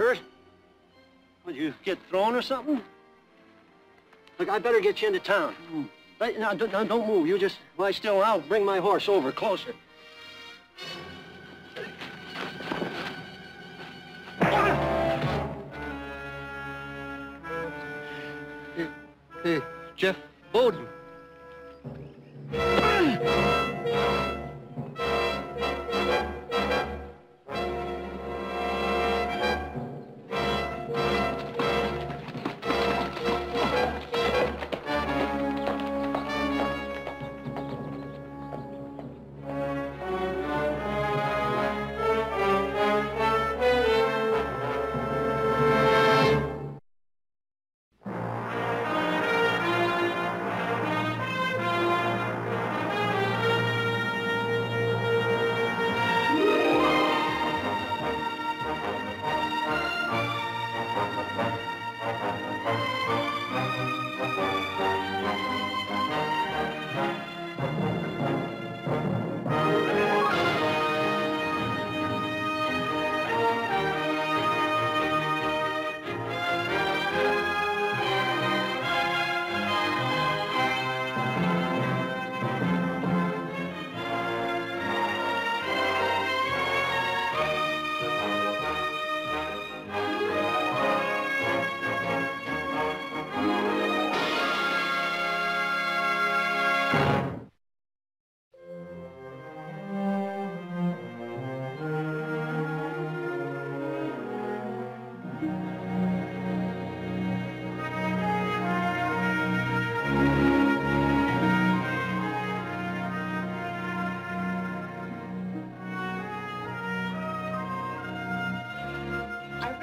hurt? Would you get thrown or something? Look, I better get you into town. Hmm. Right now, don't, now, don't move. You just lie still. I'll bring my horse over closer.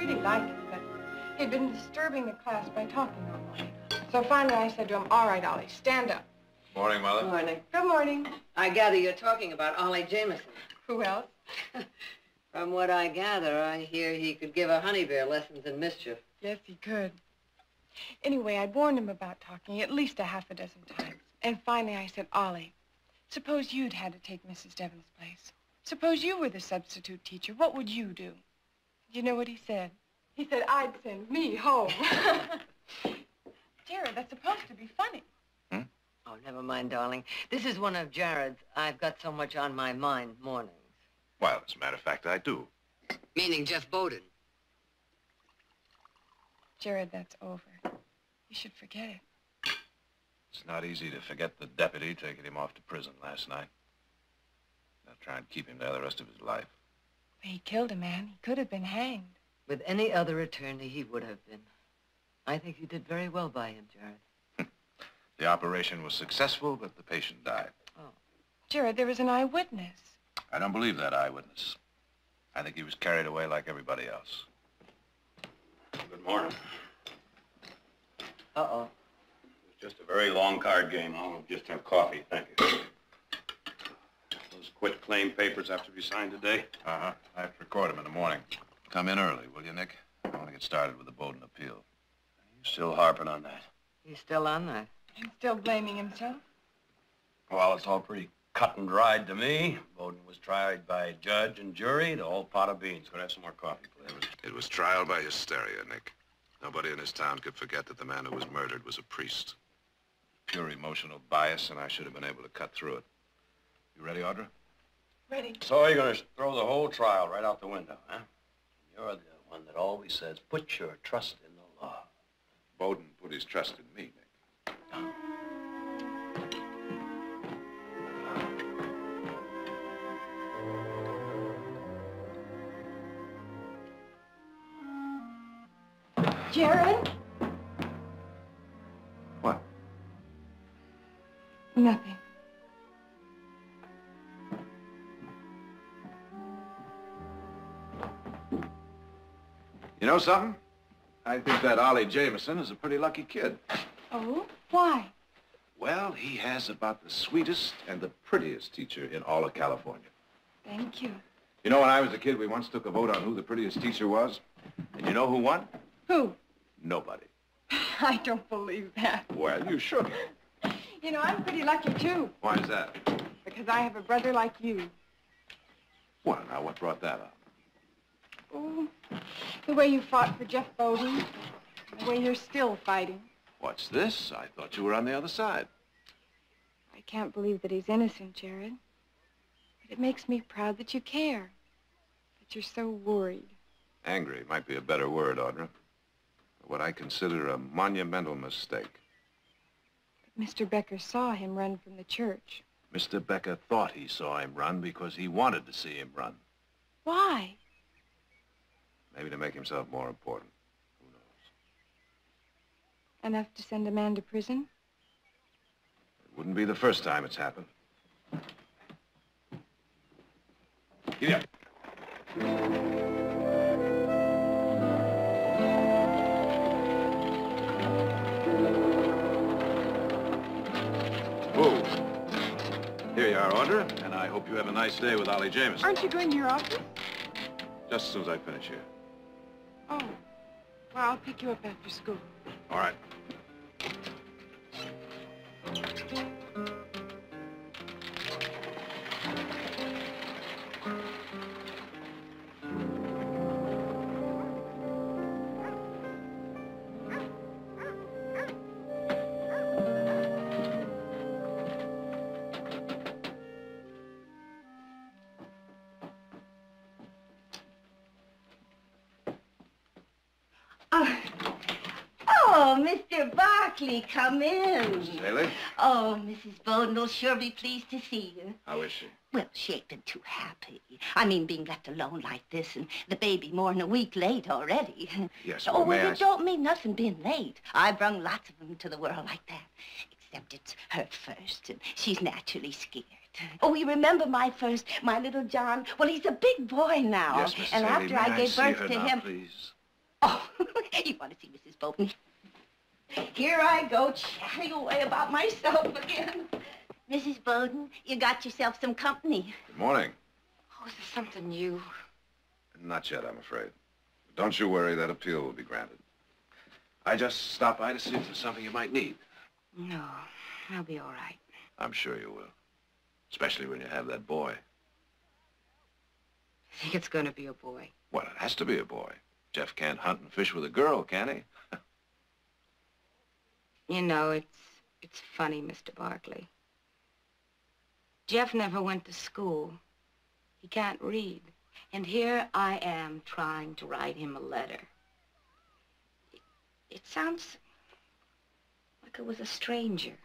Really like it, but he'd been disturbing the class by talking all morning. So finally I said to him, all right, Ollie, stand up. Morning, Mother. Morning. Good morning. I gather you're talking about Ollie Jameson. Who else? From what I gather, I hear he could give a honey bear lessons in mischief. Yes, he could. Anyway, I'd warned him about talking at least a half a dozen times. And finally I said, Ollie, suppose you'd had to take Mrs. Devon's place. Suppose you were the substitute teacher. What would you do? You know what he said? He said, I'd send me home. Jarrod, that's supposed to be funny. Hmm? Oh, never mind, darling. This is one of Jarrod's I've got so much on my mind mornings. Well, as a matter of fact, I do. Meaning Jeff Bowden. Jarrod, that's over. You should forget it. It's not easy to forget the deputy taking him off to prison last night. They'll try and keep him there the rest of his life. He killed a man. He could have been hanged. With any other attorney, he would have been. I think you did very well by him, Jarrod. The operation was successful, but the patient died. Oh. Jarrod, there was an eyewitness. I don't believe that eyewitness. I think he was carried away like everybody else. Good morning. Uh-oh. It's just a very long card game. I'll just have coffee, thank you. Those quit claim papers have to be signed today? Uh-huh. I have to record them in the morning. Come in early, will you, Nick? I want to get started with the Bowden appeal. Are You still harping on that? He's still on that. And still blaming himself. Well, it's all pretty cut and dried to me. Bowden was tried by judge and jury, the whole pot of beans. Could I have some more coffee, please? It was trial by hysteria, Nick. Nobody in this town could forget that the man who was murdered was a priest. Pure emotional bias, and I should have been able to cut through it. You ready, Audra? Ready. So you're gonna throw the whole trial right out the window, huh? You're the one that always says, put your trust in the law. Bowden put his trust in me, Nick. Jarrod? What? Nothing. You know something? I think that Ollie Jameson is a pretty lucky kid. Oh? Why? Well, he has about the sweetest and the prettiest teacher in all of California. Thank you. You know, when I was a kid, we once took a vote on who the prettiest teacher was. And you know who won? Who? Nobody. I don't believe that. Well, you should. You know, I'm pretty lucky, too, Why is that? because I have a brother like you. Well, now, what brought that up? Oh, the way you fought for Jeff Bowden, the way you're still fighting. What's this? I thought you were on the other side. I can't believe that he's innocent, Jarrod. But it makes me proud that you care, that you're so worried. Angry might be a better word, Audra. What I consider a monumental mistake. But Mr. Becker saw him run from the church. Mr. Becker thought he saw him run because he wanted to see him run. Why? Maybe to make himself more important. Who knows? Enough to send a man to prison? It wouldn't be the first time it's happened. Giddy up. Whoa. Here you are, Audra, and I hope you have a nice day with Ollie Jameson. Aren't you going to your office? Just as soon as I finish here. Oh. Well, I'll pick you up after school. All right. Come in. Mrs. Haley, Oh, Mrs. Bowden will sure be pleased to see you. how is she? Well, she ain't been too happy. I mean, being left alone like this and the baby more than a week late already. Yes, oh, well, may well, I... it don't mean nothing being late. I brung lots of them to the world like that. Except it's her first, and she's naturally scared. Oh, you remember my first, my little John? Well, he's a big boy now. Yes, and Haley, after I gave see birth to now, him. please? Oh, you want to see Mrs. Bowden? Here I go chatting away about myself again. Mrs. Bowden, you got yourself some company. Good morning. Oh, is there something new? Not yet, I'm afraid. Don't you worry, that appeal will be granted. I just stopped by to see if there's something you might need. No, I'll be all right. I'm sure you will. Especially when you have that boy. I think it's going to be a boy. Well, it has to be a boy. Jeff can't hunt and fish with a girl, can he? You know, it's it's funny, Mr. Barkley. Jeff never went to school. He can't read. And here I am trying to write him a letter. It, it sounds like it was a stranger.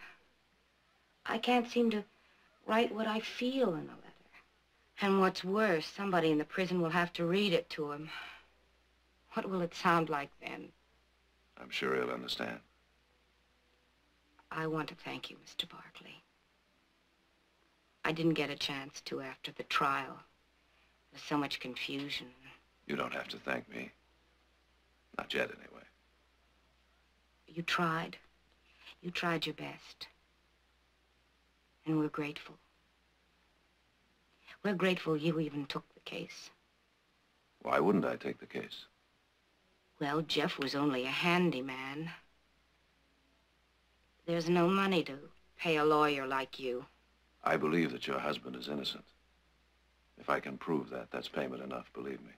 I can't seem to write what I feel in a letter. And what's worse, somebody in the prison will have to read it to him. What will it sound like then? I'm sure he'll understand. I want to thank you, Mr. Barkley. I didn't get a chance to after the trial. There was so much confusion. You don't have to thank me. Not yet, anyway. You tried. You tried your best. And we're grateful. We're grateful you even took the case. Why wouldn't I take the case? Well, Jeff was only a handyman. There's no money to pay a lawyer like you. I believe that your husband is innocent. If I can prove that, that's payment enough, believe me.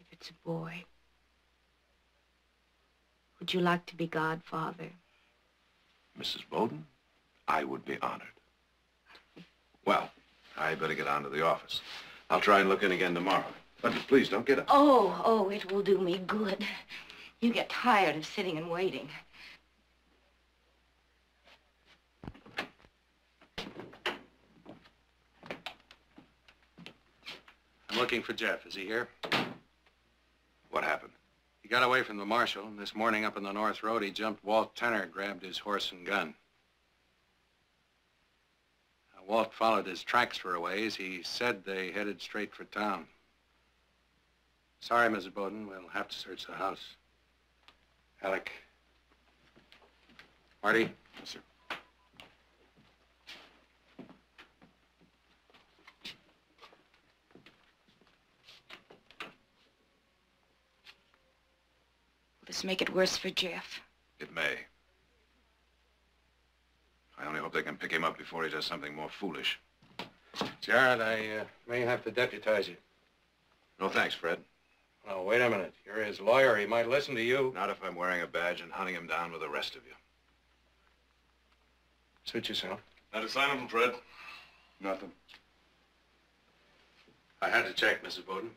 If it's a boy, would you like to be godfather? Mrs. Bowden, I would be honored. Well, I better get on to the office. I'll try and look in again tomorrow. But please don't get up. Oh, oh, it will do me good. You get tired of sitting and waiting. I'm looking for Jeff. Is he here? What happened? He got away from the marshal. and This morning up on the North Road, he jumped Walt Tenner, grabbed his horse and gun. Now, Walt followed his tracks for a ways. He said they headed straight for town. Sorry, Mrs. Bowden. We'll have to search the house. Alec. Marty? Yes, sir. Will this make it worse for Jeff? It may. I only hope they can pick him up before he does something more foolish. Jarrod, I uh, may have to deputize you. No thanks, Fred. Oh, wait a minute. You're his lawyer. He might listen to you. Not if I'm wearing a badge and hunting him down with the rest of you. Suit yourself. Not a sign of him, Fred. Nothing. I had to check, Mrs. Bowden.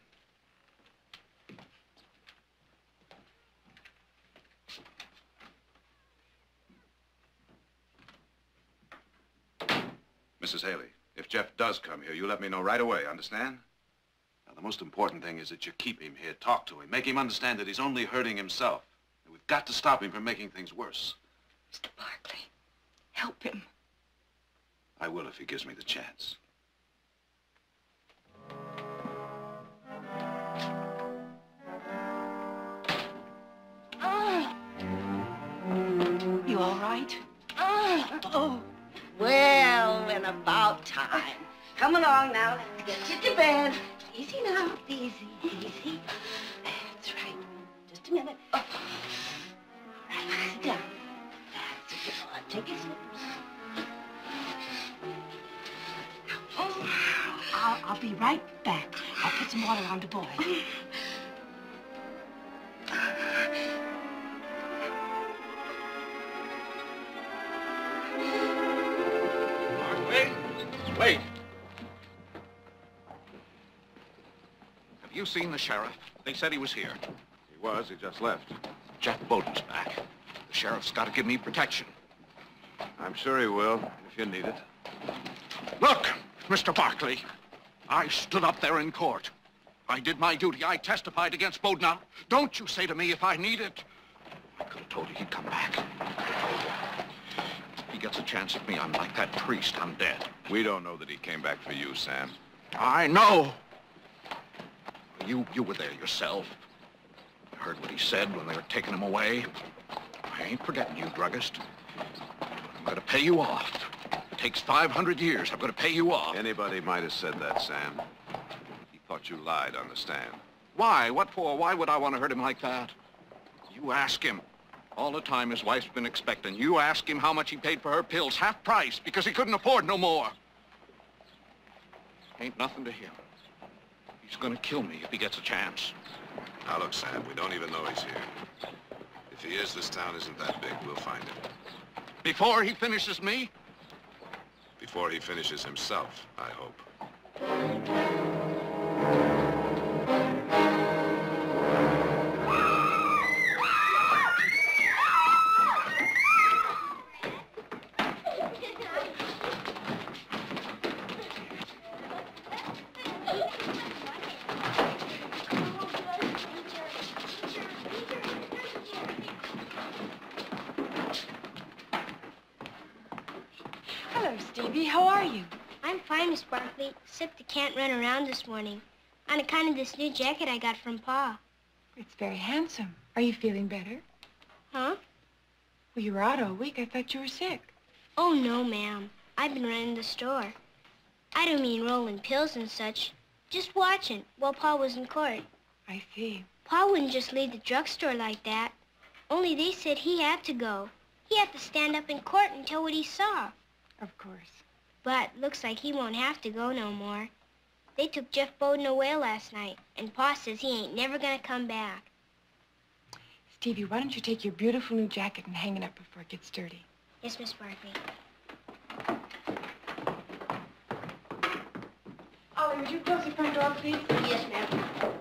Mrs. Haley, if Jeff does come here, you let me know right away, understand? Now, the most important thing is that you keep him here, talk to him, make him understand that he's only hurting himself. And we've got to stop him from making things worse. Mr. Barkley, help him. I will if he gives me the chance. Ah. You all right? Ah. Oh, well, and about time. Come along now. Let's get to bed. Easy now. Easy, easy. That's right. Just a minute. Oh. Right, sit down. That's good. Take your slippers. Oh, I'll, I'll be right back. I'll put some water on the boy. Seen the sheriff? They said he was here. He was. He just left. Jeff Bowden's back. The sheriff's got to give me protection. I'm sure he will, if you need it. Look, Mr. Barkley, I stood up there in court. I did my duty. I testified against Bowden. Now, don't you say to me if I need it. I could have told you he'd come back. I told you. If he gets a chance at me, I'm like that priest. I'm dead. We don't know that he came back for you, Sam. I know. You, you were there yourself. You heard what he said when they were taking him away. I ain't forgetting you, druggist. I'm gonna pay you off. It takes 500 years. I'm gonna pay you off. Anybody might have said that, Sam. He thought you lied on the stand. Why? What for? Why would I want to hurt him like that? You ask him. All the time his wife's been expecting. You ask him how much he paid for her pills, half price, because he couldn't afford no more. Ain't nothing to him. He's gonna kill me if he gets a chance. Now, look, Sam, we don't even know he's here. If he is, this town isn't that big. We'll find him. Before he finishes me, Before he finishes himself, I hope. Miss Barkley, except I can't run around this morning. On account of this new jacket I got from Pa. It's very handsome. Are you feeling better? Huh? Well, you were out all week. I thought you were sick. Oh, no, ma'am. I've been running the store. I don't mean rolling pills and such. Just watching while Pa was in court. I see. Pa wouldn't just leave the drugstore like that. Only they said he had to go. He had to stand up in court and tell what he saw. Of course. But looks like he won't have to go no more. They took Jeff Bowden away last night, and Pa says he ain't never gonna come back. Stevie, why don't you take your beautiful new jacket and hang it up before it gets dirty? Yes, Miss Barkley. Ollie, would you close the front door, please? Yes, ma'am.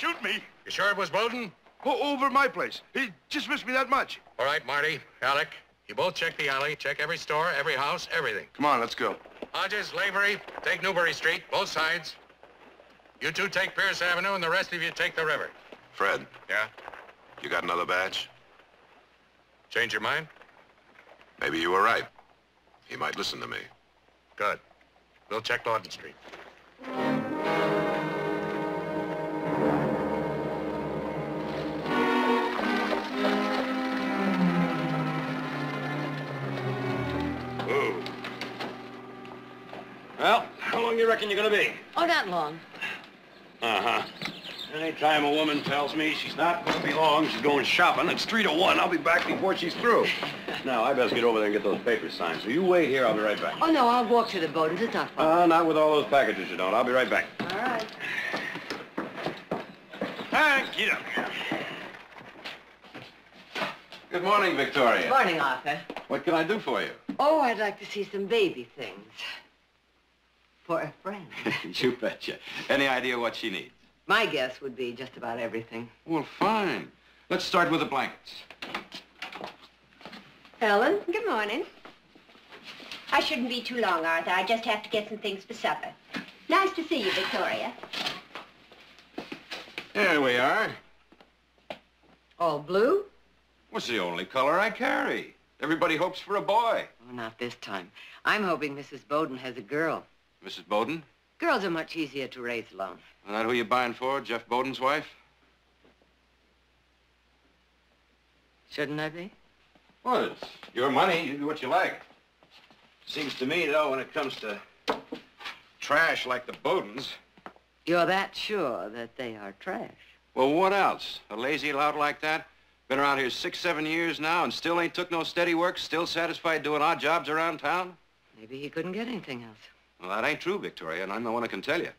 Shoot me. You sure it was Bowden? O- over my place. He just missed me that much. All right, Marty, Alec, you both check the alley, check every store, every house, everything. Come on, let's go. Hodges, Lavery, take Newbury Street, both sides. You two take Pierce Avenue, and the rest of you take the river. Fred, Yeah? you got another badge? Change your mind? Maybe you were right. He might listen to me. Good. We'll check Lawton Street. You reckon you're gonna be? Oh, not long. Uh-huh. Anytime a woman tells me she's not gonna be long, she's going shopping, it's three to one. I'll be back before she's through. now, I best get over there and get those papers signed. So you wait here, I'll be right back. Oh, no, I'll walk to the boat. It's not far. Uh, not with all those packages you don't. I'll be right back. All right. Ah, get up. Good morning, Victoria. Good morning, Arthur. What can I do for you? Oh, I'd like to see some baby things. For a friend. you betcha. Any idea what she needs? My guess would be just about everything. Well, fine. Let's start with the blankets. Helen? Good morning. I shouldn't be too long, Arthur. I just have to get some things for supper. Nice to see you, Victoria. Here we are. All blue? What's the only color I carry? Everybody hopes for a boy. Oh, not this time. I'm hoping Mrs. Bowden has a girl. Mrs. Bowden? Girls are much easier to raise alone. Isn't that who you're buying for? Jeff Bowden's wife? Shouldn't I be? Well, it's your money. You do what you like. Seems to me, though, when it comes to trash like the Bowdens, You're that sure that they are trash. well, what else? A lazy lout like that? Been around here six, seven years now and still ain't took no steady work, still satisfied doing odd jobs around town? Maybe he couldn't get anything else. Well, that ain't true, Victoria, and I'm the one who can tell you.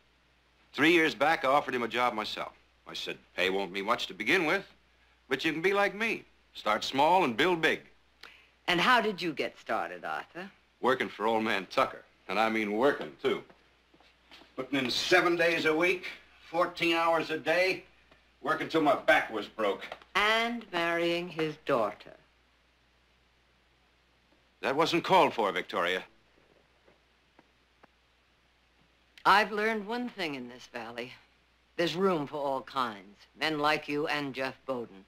Three years back, I offered him a job myself. I said, pay won't be much to begin with, but you can be like me. Start small and build big. And how did you get started, Arthur? Working for old man Tucker. And I mean working, too. Putting in seven days a week, 14 hours a day, working till my back was broke. And marrying his daughter. That wasn't called for, Victoria. I've learned one thing in this valley. There's room for all kinds. Men like you and Jeff Bowden.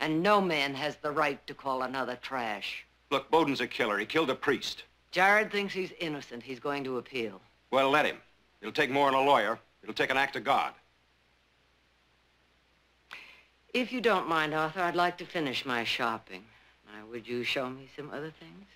And no man has the right to call another trash. Look, Bowden's a killer. He killed a priest. Jarrod thinks he's innocent. He's going to appeal. Well, let him. It'll take more than a lawyer. It'll take an act of God. If you don't mind, Arthur, I'd like to finish my shopping. Now, would you show me some other things?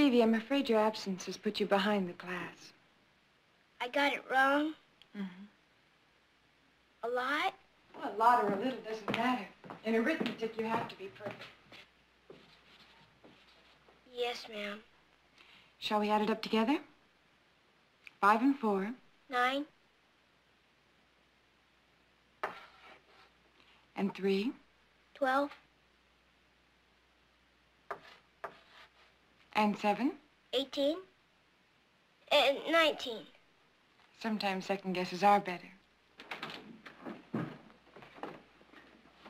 Stevie, I'm afraid your absence has put you behind the class. I got it wrong. Mm-hmm. A lot? Well, a lot or a little doesn't matter. In arithmetic, you have to be perfect. Yes, ma'am. Shall we add it up together? Five and four, Nine, and three, twelve, and seven. eighteen, and nineteen. Sometimes second guesses are better.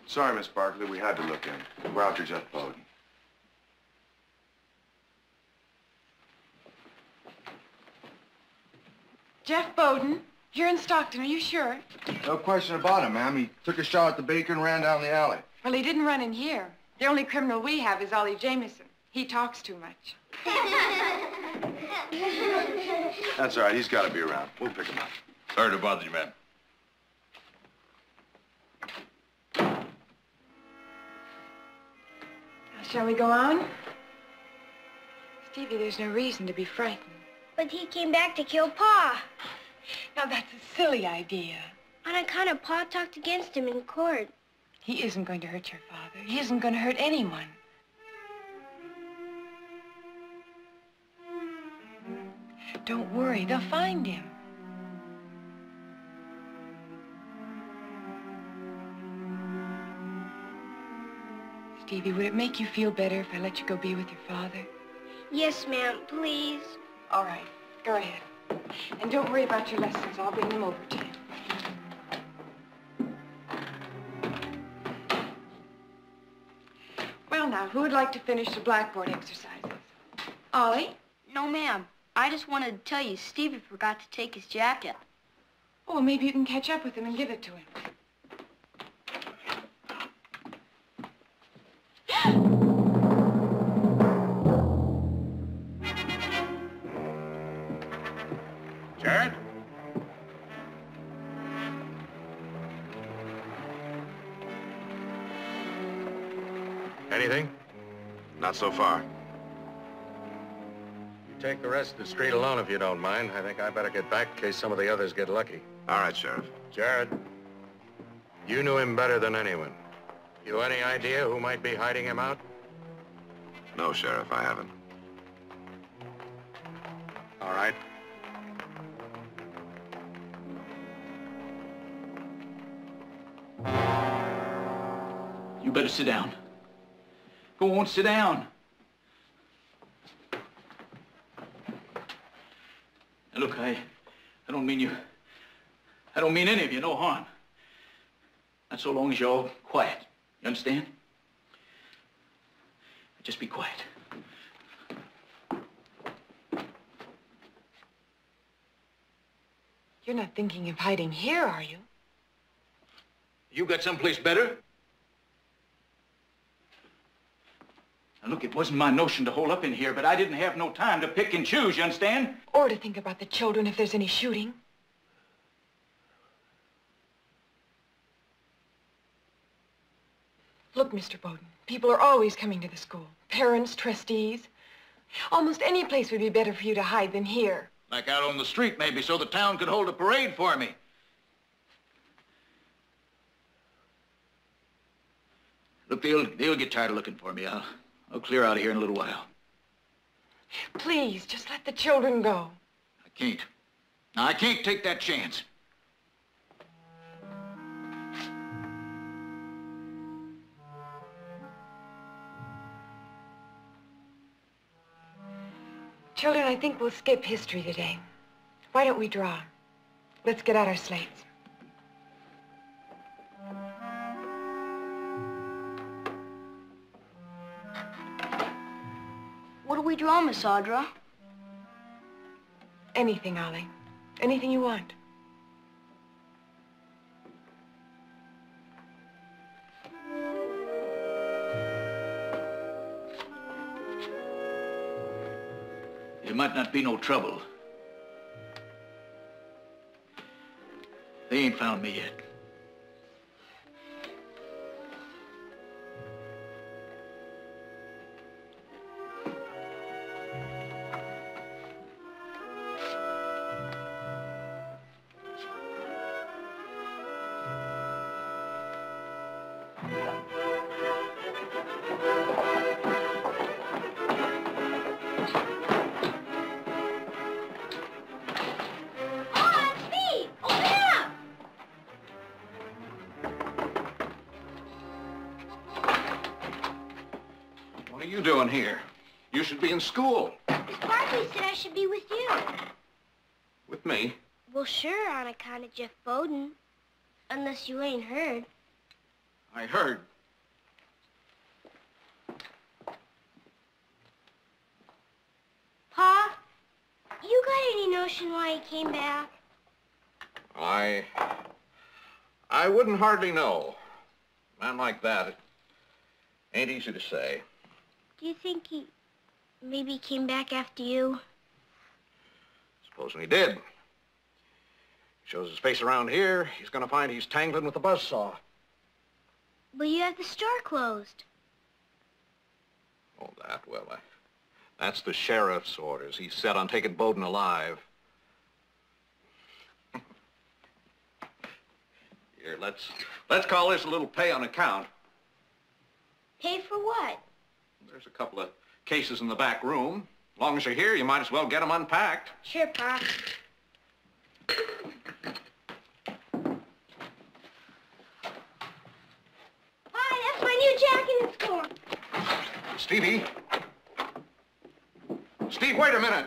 Sorry, Miss Barkley, we had to look in. We're after Jeff Bowden. Jeff Bowden, you're in Stockton, are you sure? No question about it, ma'am. He took a shot at the baker and ran down the alley. Well, he didn't run in here. The only criminal we have is Ollie Jameson. He talks too much. That's all right. He's got to be around. We'll pick him up. Sorry to bother you, ma'am. Shall we go on? Stevie, there's no reason to be frightened. But he came back to kill Pa. Now, that's a silly idea. On account of Pa talked against him in court. He isn't going to hurt your father. He isn't going to hurt anyone. Don't worry, they'll find him. Stevie, would it make you feel better if I let you go be with your father? Yes, ma'am, please. All right, go ahead. And don't worry about your lessons. I'll bring them over to you. Well, now, who would like to finish the blackboard exercises? Ollie? No, ma'am. I just wanted to tell you Stevie forgot to take his jacket. Oh, well, maybe you can catch up with him and give it to him. Jarrod? Anything? Not so far. You take the rest of the street alone if you don't mind. I think I better get back in case some of the others get lucky. All right, Sheriff. Jarrod, you knew him better than anyone. You any idea who might be hiding him out? No, Sheriff, I haven't. All right. You better sit down. Go on, sit down. Look, I, I don't mean you, I don't mean any of you no harm. Not so long as you're all quiet. You understand? Just be quiet. You're not thinking of hiding here, are you? You got someplace better? Now, look, it wasn't my notion to hole up in here, but I didn't have no time to pick and choose, you understand? Or to think about the children if there's any shooting. Look, Mr. Bowden, people are always coming to the school. Parents, trustees. Almost any place would be better for you to hide than here. Like out on the street, maybe, so the town could hold a parade for me. Look, they'll, they'll get tired of looking for me. I'll, I'll clear out of here in a little while. Please, just let the children go. I can't. Now, I can't take that chance. Children, I think we'll skip history today. Why don't we draw? Let's get out our slates. We draw, Miss Audra? Anything, Ollie. Anything you want. There might not be no trouble. They ain't found me yet. Doing here? You should be in school. Miss Barkley said I should be with you. With me? Well, sure, on account of Jeff Bowden. Unless you ain't heard. I heard. Pa, you got any notion why he came back? I... I wouldn't hardly know. A man like that, it ain't easy to say. Do you think he maybe came back after you? Supposing he did. He Shows his face around here, he's gonna find he's tangling with the buzzsaw. But you have the store closed. Oh, that, well, I, that's the sheriff's orders. He's set on taking Bowden alive. Here, let's let's call this a little pay on account. Pay for what? There's a couple of cases in the back room. As long as you're here, you might as well get them unpacked. Sure, Pop. Hi, that's my new jacket and score. Stevie. Steve, wait a minute.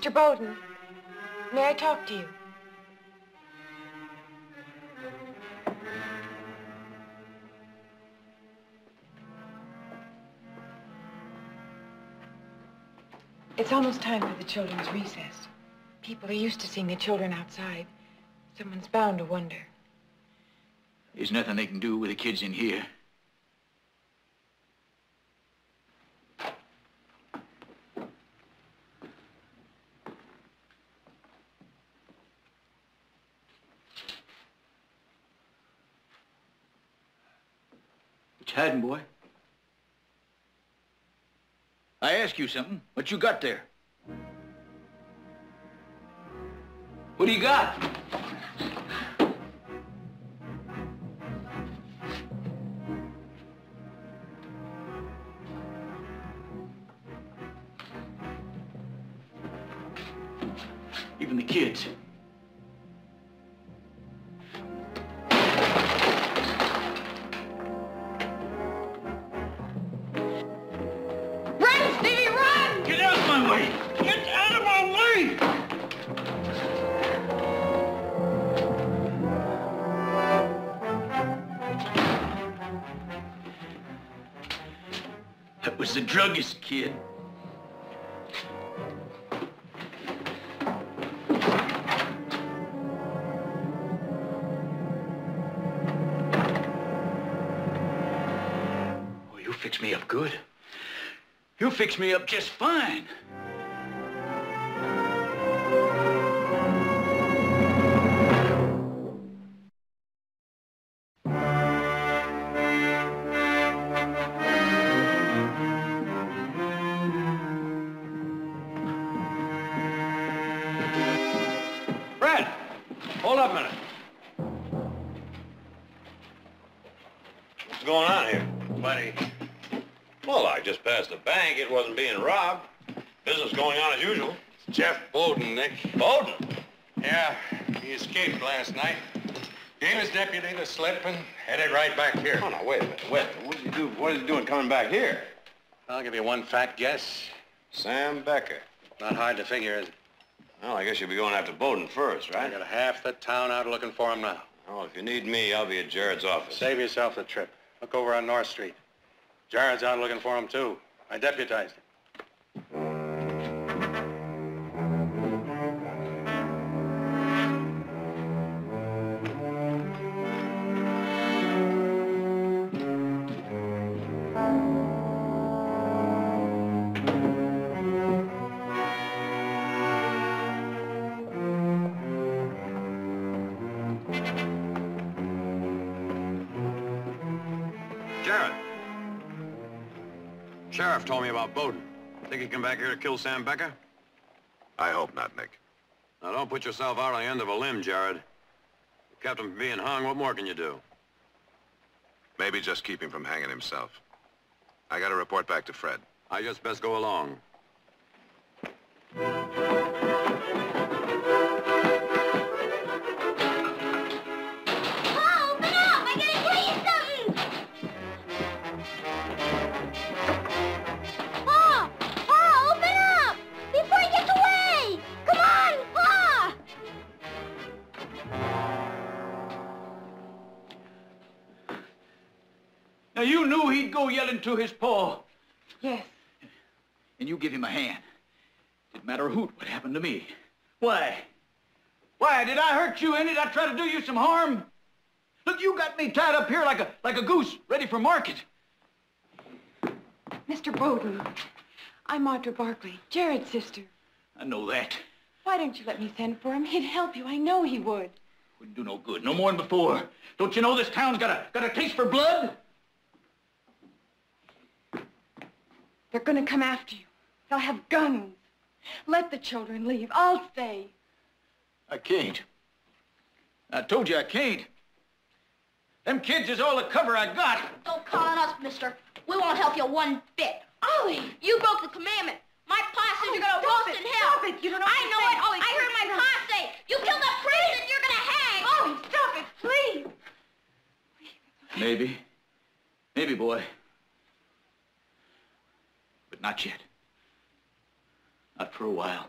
Mr. Bowden, may I talk to you? It's almost time for the children's recess. People are used to seeing the children outside. Someone's bound to wonder. There's nothing they can do with the kids in here. Hiding, boy? I ask you something. What you got there? What do you got? Fix me up just fine. Back here? I'll give you one fat guess. Sam Becker. Not hard to figure, is it? Well, I guess you'll be going after Bowden first, right? I right? got half the town out looking for him now. Oh, if you need me, I'll be at Jarrod's office. Save yourself the trip. Look over on North Street. Jarrod's out looking for him, too. I deputized him. Jarrod. Sheriff told me about Bowden. Think he come back here to kill Sam Becker? I hope not, Nick. Now, don't put yourself out on the end of a limb, Jarrod. You kept him from being hung. What more can you do? Maybe just keep him from hanging himself. I gotta report back to Fred. I just best go along. Now, you knew he'd go yelling to his paw. Yes. And you give him a hand. Didn't matter a hoot what happened to me. Why? Why, did I hurt you any? Did I try to do you some harm? Look, you got me tied up here like a, like a goose, ready for market. Mr. Bowden, I'm Audra Barkley, Jarrod's sister. I know that. Why don't you let me send for him? He'd help you. I know he would. Wouldn't do no good, no more than before. Don't you know this town's got a, got a taste for blood? They're gonna come after you. They'll have guns. Let the children leave. I'll stay. I can't. I told you I can't. Them kids is all the cover I got. Don't call on us, mister. We won't help you one bit. Ollie! You broke the commandment. My pa says you're gonna roast in hell. Stop it. You don't know I know you're it. Ollie, I heard my stop. pa say, you killed a priest and you're gonna hang. Ollie, stop it, please. Maybe. Maybe, boy. But not yet. Not for a while.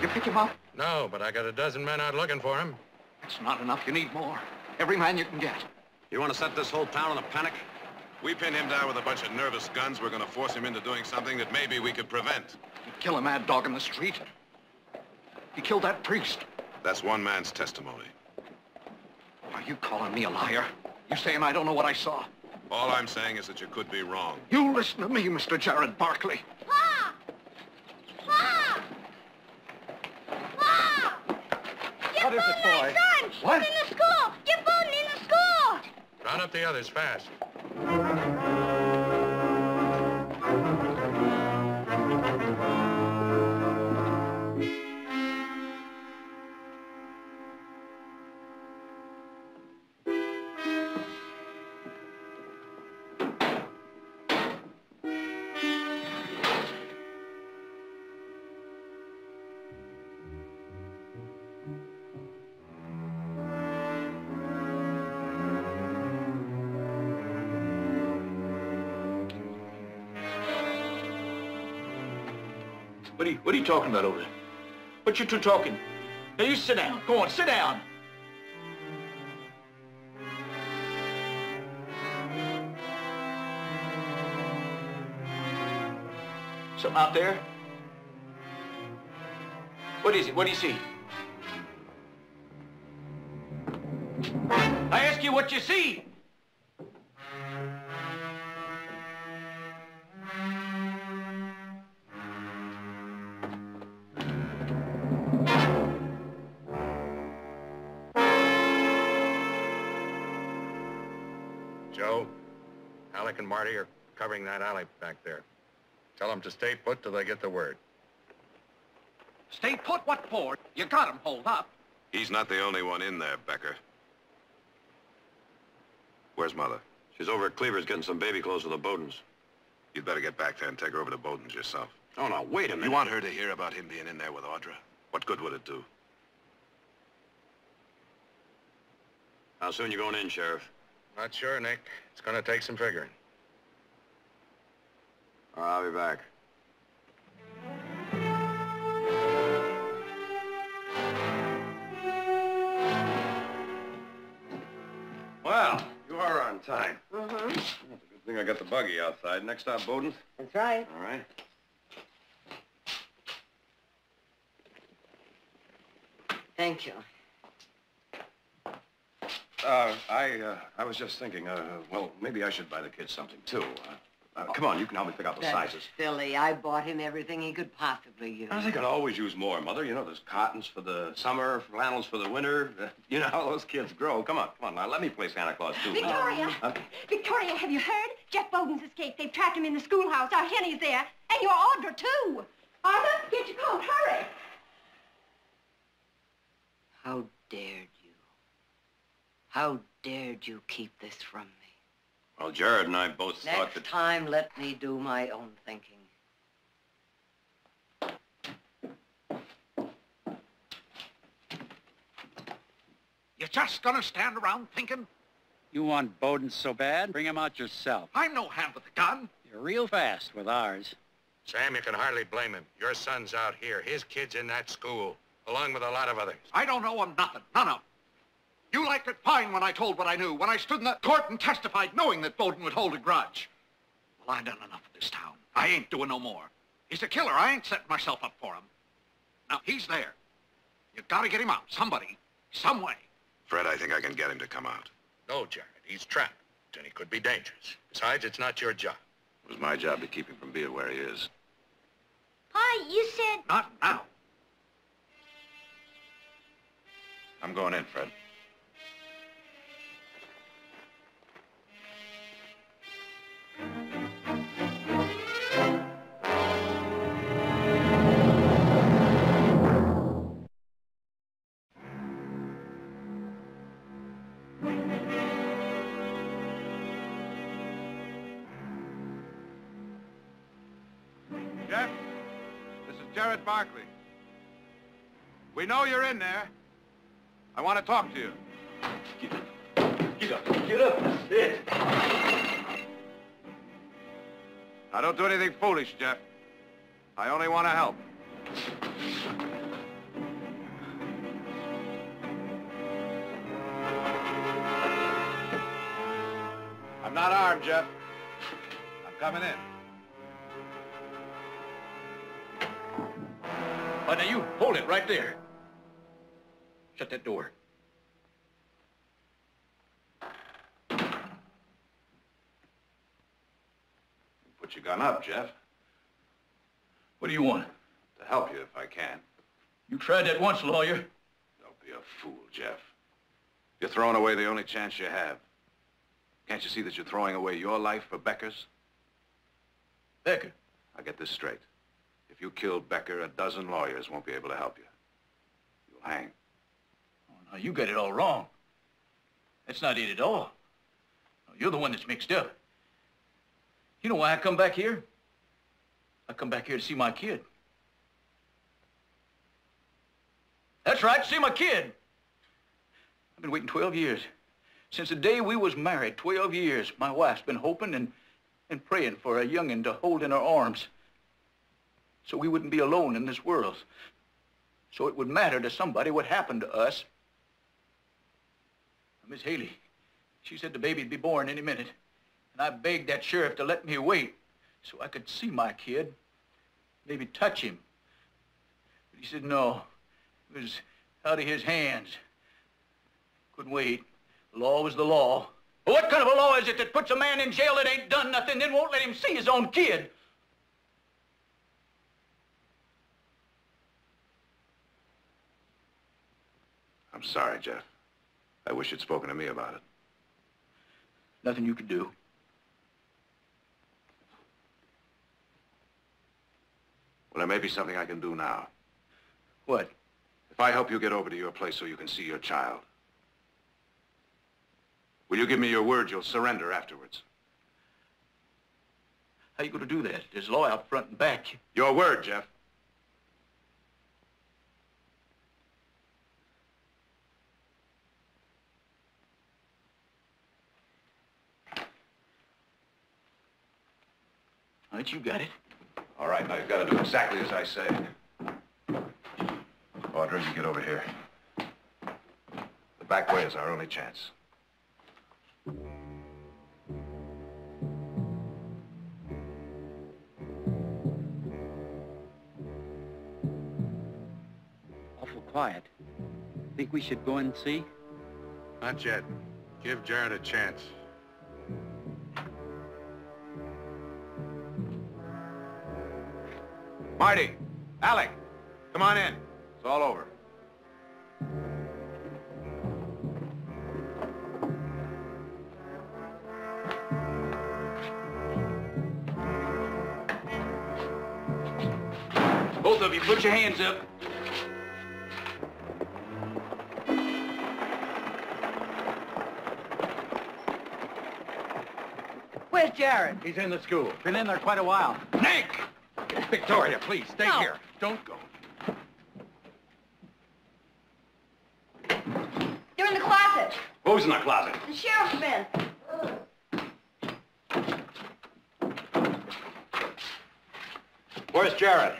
You pick him up? No, but I got a dozen men out looking for him. It's not enough. You need more. Every man you can get. You want to set this whole town in a panic? We pin him down with a bunch of nervous guns. We're going to force him into doing something that maybe we could prevent. You kill a mad dog in the street. You killed that priest. That's one man's testimony. Are you calling me a liar? You saying I don't know what I saw? All I'm saying is that you could be wrong. You listen to me, Mr. Jarrod Barkley. Pa! Pa! Pa! Get What is it, Bowden my boy? son! What? He's in the school! Get Bowden in the school! Round up the others fast. What are you, what are you talking about over there? What you two talking? Now, you sit down. Go on, sit down. Something out there? What is it? What do you see? I ask you what you see. Are that alley back there. Tell them to stay put till they get the word. Stay put? What for? You got him holed up. He's not the only one in there, Becker. Where's Mother? She's over at Cleaver's getting some baby clothes for the Bowdens. You'd better get back there and take her over to Bowden's yourself. Oh, no, wait a minute. You want her to hear about him being in there with Audra? What good would it do? How soon you going in, Sheriff? Not sure, Nick. It's gonna take some figuring. All right, I'll be back. Well, you are on time. Uh-huh. That's a good thing I got the buggy outside. Next stop, Bowden. That's right. All right. Thank you. Uh, I, uh, I was just thinking, uh, well, maybe I should buy the kids something, too. Uh, uh, come on, you can help me pick out the That's sizes. silly. I bought him everything he could possibly use. I think I'd always use more, Mother. You know, there's cottons for the summer, flannels for the winter. Uh, you know how those kids grow. Come on, come on. Now, let me play Santa Claus, too. Victoria! Huh? Victoria, have you heard? Jeff Bowden's escaped. They've trapped him in the schoolhouse. Our Henny's there. And your Audra, too. Arthur, get your coat. Hurry. How dared you? How dared you keep this from me? Well, Jarrod and I both thought Next that... time, let me do my own thinking. You're just gonna stand around thinking? You want Bowden so bad? Bring him out yourself. I'm no hand with a gun. You're real fast with ours. Sam, you can hardly blame him. Your son's out here. His kid's in that school, along with a lot of others. I don't owe him nothing. None of 'em. You liked it fine when I told what I knew, when I stood in the court and testified knowing that Bowden would hold a grudge. Well, I done enough of this town. I ain't doing no more. He's a killer. I ain't setting myself up for him. Now, he's there. You gotta get him out. Somebody. Some way. Fred, I think I can get him to come out. No, Jarrod, he's trapped, and he could be dangerous. Besides, it's not your job. It was my job to keep him from being where he is. Pa, you said... Not now. I'm going in, Fred. Barkley. We know you're in there. I want to talk to you. Get up. Get up. That's it. Now, don't do anything foolish, Jeff. I only want to help. I'm not armed, Jeff. I'm coming in. Oh, now you hold it right there. Shut that door. Put your gun up, Jeff. What do you want? To help you if I can. You tried that once, lawyer. Don't be a fool, Jeff. You're throwing away the only chance you have. Can't you see that you're throwing away your life for Becker's? Becker? I'll get this straight. If you kill Becker, a dozen lawyers won't be able to help you. You'll hang. Oh, now, you got it all wrong. That's not it at all. No, you're the one that's mixed up. You know why I come back here? I come back here to see my kid. That's right, see my kid. I've been waiting 12 years. Since the day we was married, 12 years, my wife's been hoping and, and praying for a youngin' to hold in her arms so we wouldn't be alone in this world. So it would matter to somebody what happened to us. Miss Haley, she said the baby'd be born any minute. And I begged that sheriff to let me wait so I could see my kid, maybe touch him. But he said no. It was out of his hands. Couldn't wait. The law was the law. But what kind of a law is it that puts a man in jail that ain't done nothing, then won't let him see his own kid? I'm sorry, Jeff. I wish you'd spoken to me about it. Nothing you could do. Well, there may be something I can do now. What? If I help you get over to your place so you can see your child. Will you give me your word you'll surrender afterwards? How are you going to do that? There's law out front and back. Your word, Jeff. All right, you got it. All right, now you've got to do exactly as I say. Audra, you get over here. The back way is our only chance. Awful quiet. Think we should go and see? Not yet. Give Jarrod a chance. Marty, Alec, come on in. It's all over. Both of you, put your hands up. Where's Jarrod? He's in the school. Been in there quite a while. Nick! Victoria, please, stay No. here. Don't go. They're in the closet. Who's in the closet? The sheriff's men. Where's Jarrod?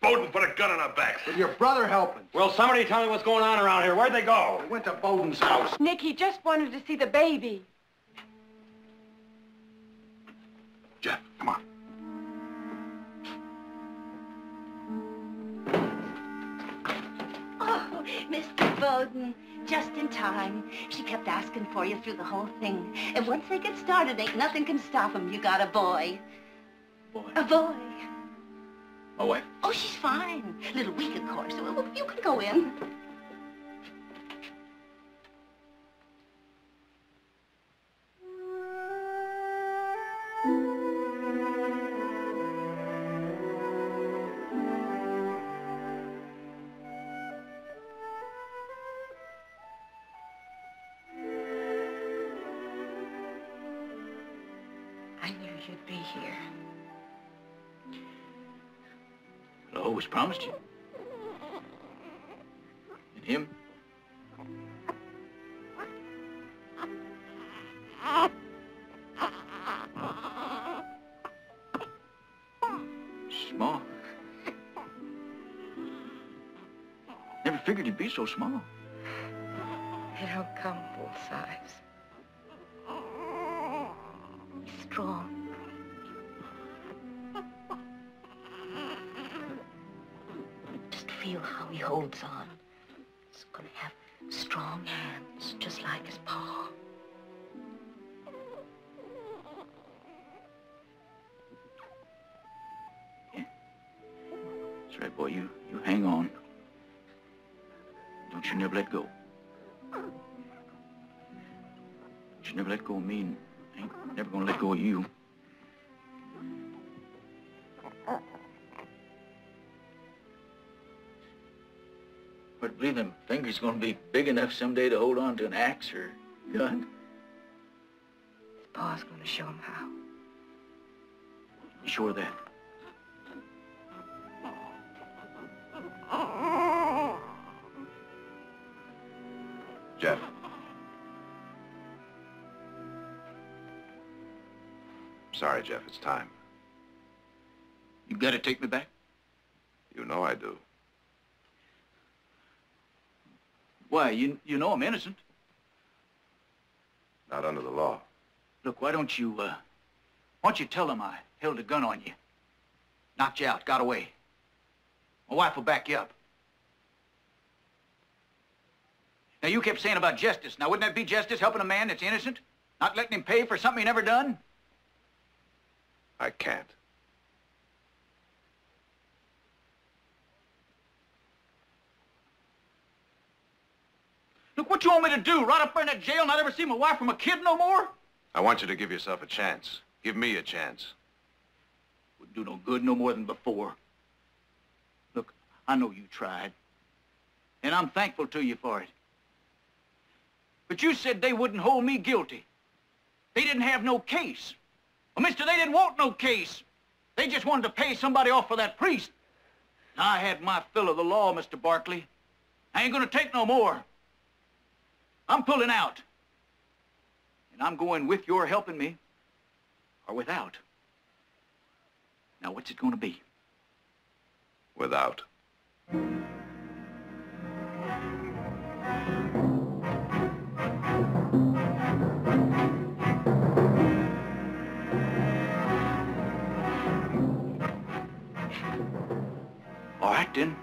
Bowden put a gun on our backs. With your brother helping. Will somebody tell me what's going on around here? Where'd they go? They went to Bowden's house. Nick, he just wanted to see the baby. Mr. Bowden, just in time. She kept asking for you through the whole thing. And once they get started, ain't nothing can stop 'em. You got a boy. Boy. A boy. My wife. Oh, she's fine. A little weak, of course. Well, you can go in. So small. They don't come full size. He's strong. Just feel how he holds on. Let go. You never let go of me, and I ain't never gonna let go of you. But believe them fingers gonna be big enough someday to hold on to an axe or gun. His pa's gonna show him how. You sure of that? Jeff. Sorry, Jeff, it's time. You gotta take me back? You know I do. Why? You, you know I'm innocent. Not under the law. Look, why don't you, uh, why don't you tell them I held a gun on you? Knocked you out, got away. My wife will back you up. Now, you kept saying about justice. Now, wouldn't that be justice, helping a man that's innocent? Not letting him pay for something he never done? I can't. Look, what you want me to do? Rot up there in that jail, not ever see my wife or my kid no more? I want you to give yourself a chance. Give me a chance. Wouldn't do no good no more than before. Look, I know you tried. And I'm thankful to you for it. But you said they wouldn't hold me guilty. They didn't have no case. Well, mister, they didn't want no case. They just wanted to pay somebody off for that priest. Now, I had my fill of the law, Mr. Barkley. I ain't gonna take no more. I'm pulling out. And I'm going with your helping me, or without. Now, what's it gonna be? Without. All right, then.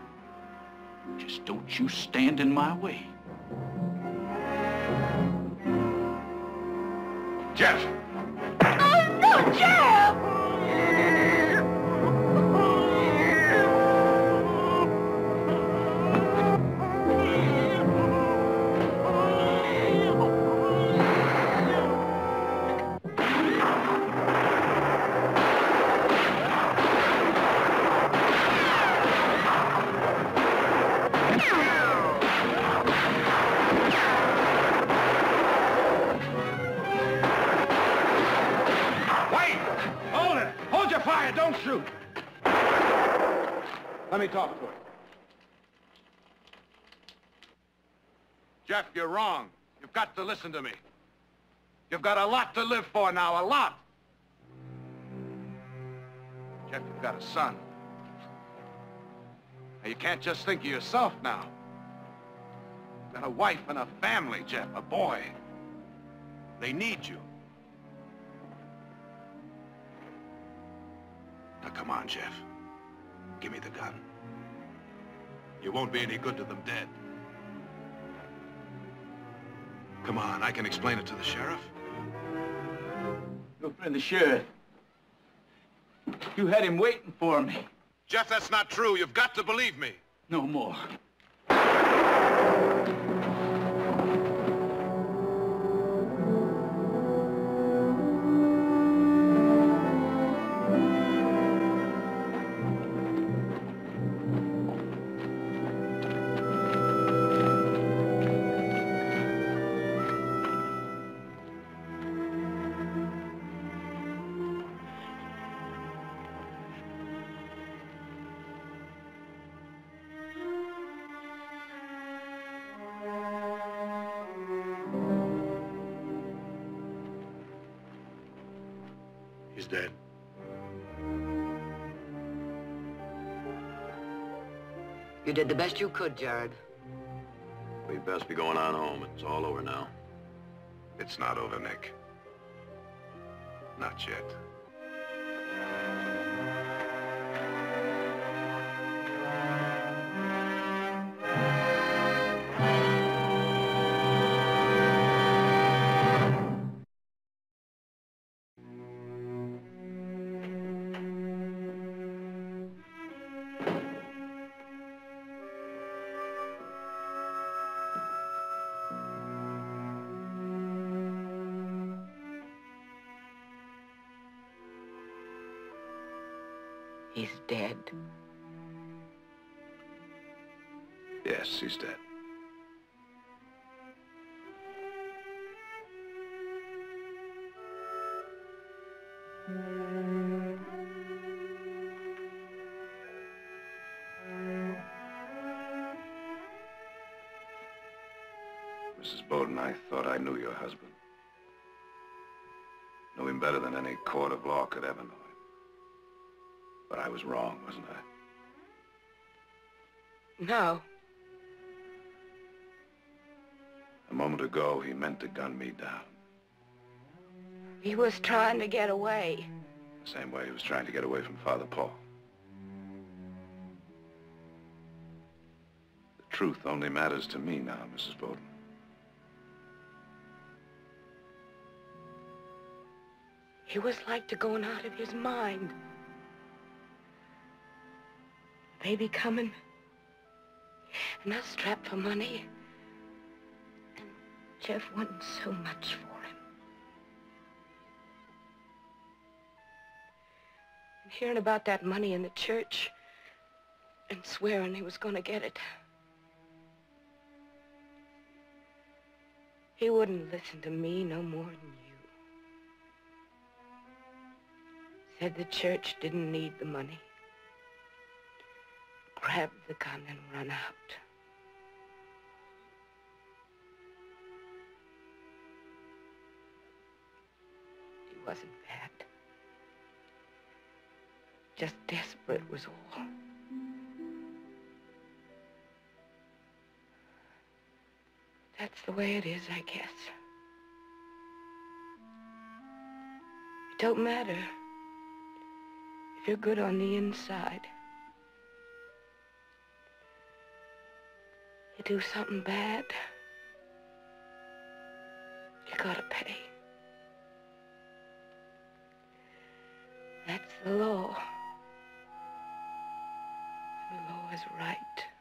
Just don't you stand in my way. Jeff! Oh, no, Jeff! Let me talk to him. Jeff, you're wrong. You've got to listen to me. You've got a lot to live for now, a lot. Jeff, you've got a son. Now, you can't just think of yourself now. You've got a wife and a family, Jeff, a boy. They need you. Now, come on, Jeff. Give me the gun. You won't be any good to them dead. Come on, I can explain it to the sheriff. Your friend, the sheriff. You had him waiting for me. Jeff, that's not true. You've got to believe me. No more. He's dead. You did the best you could, Jarrod. We'd best be going on home. It's all over now. It's not over, Nick. Not yet. Bowden, I thought I knew your husband. Knew him better than any court of law could ever know him. But I was wrong, wasn't I? No. A moment ago, he meant to gun me down. He was trying to get away. The same way he was trying to get away from Father Paul. The truth only matters to me now, Mrs. Bowden. He was like to going out of his mind. Baby coming. And us strapped for money. And Jeff wanting so much for him. And hearing about that money in the church and swearing he was going to get it. He wouldn't listen to me no more than you. Said the church didn't need the money. Grabbed the gun and run out. He wasn't bad. Just desperate was all. That's the way it is, I guess. It don't matter you're good on the inside. You do something bad, you gotta pay. That's the law. The law is right.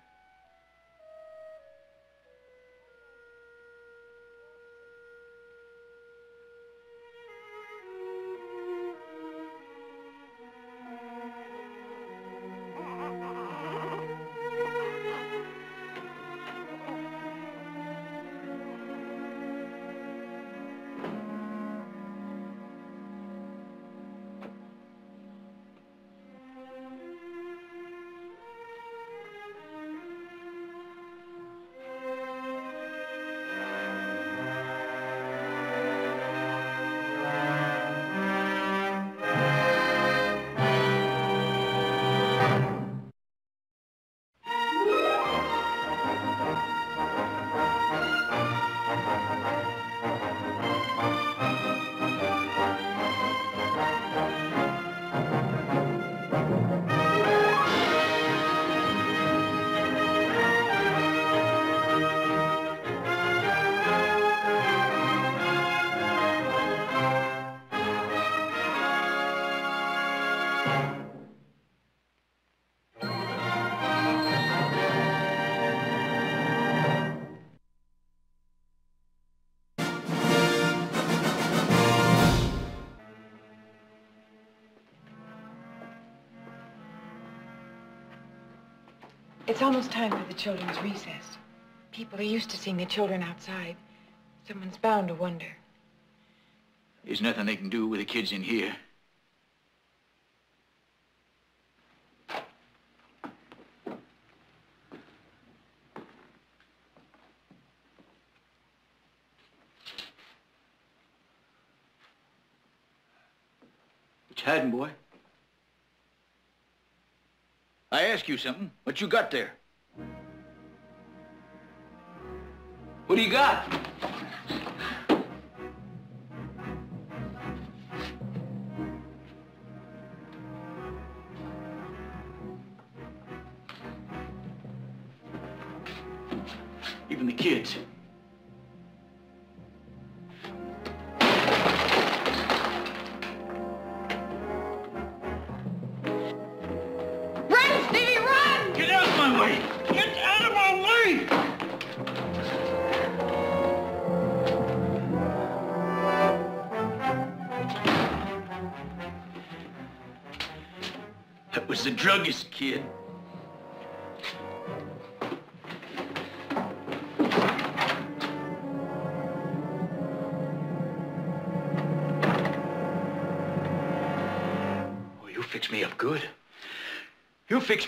It's almost time for the children's recess. People are used to seeing the children outside. Someone's bound to wonder. There's nothing they can do with the kids in here. What you hiding, boy? I ask you something. What you got there? What do you got? Even the kids.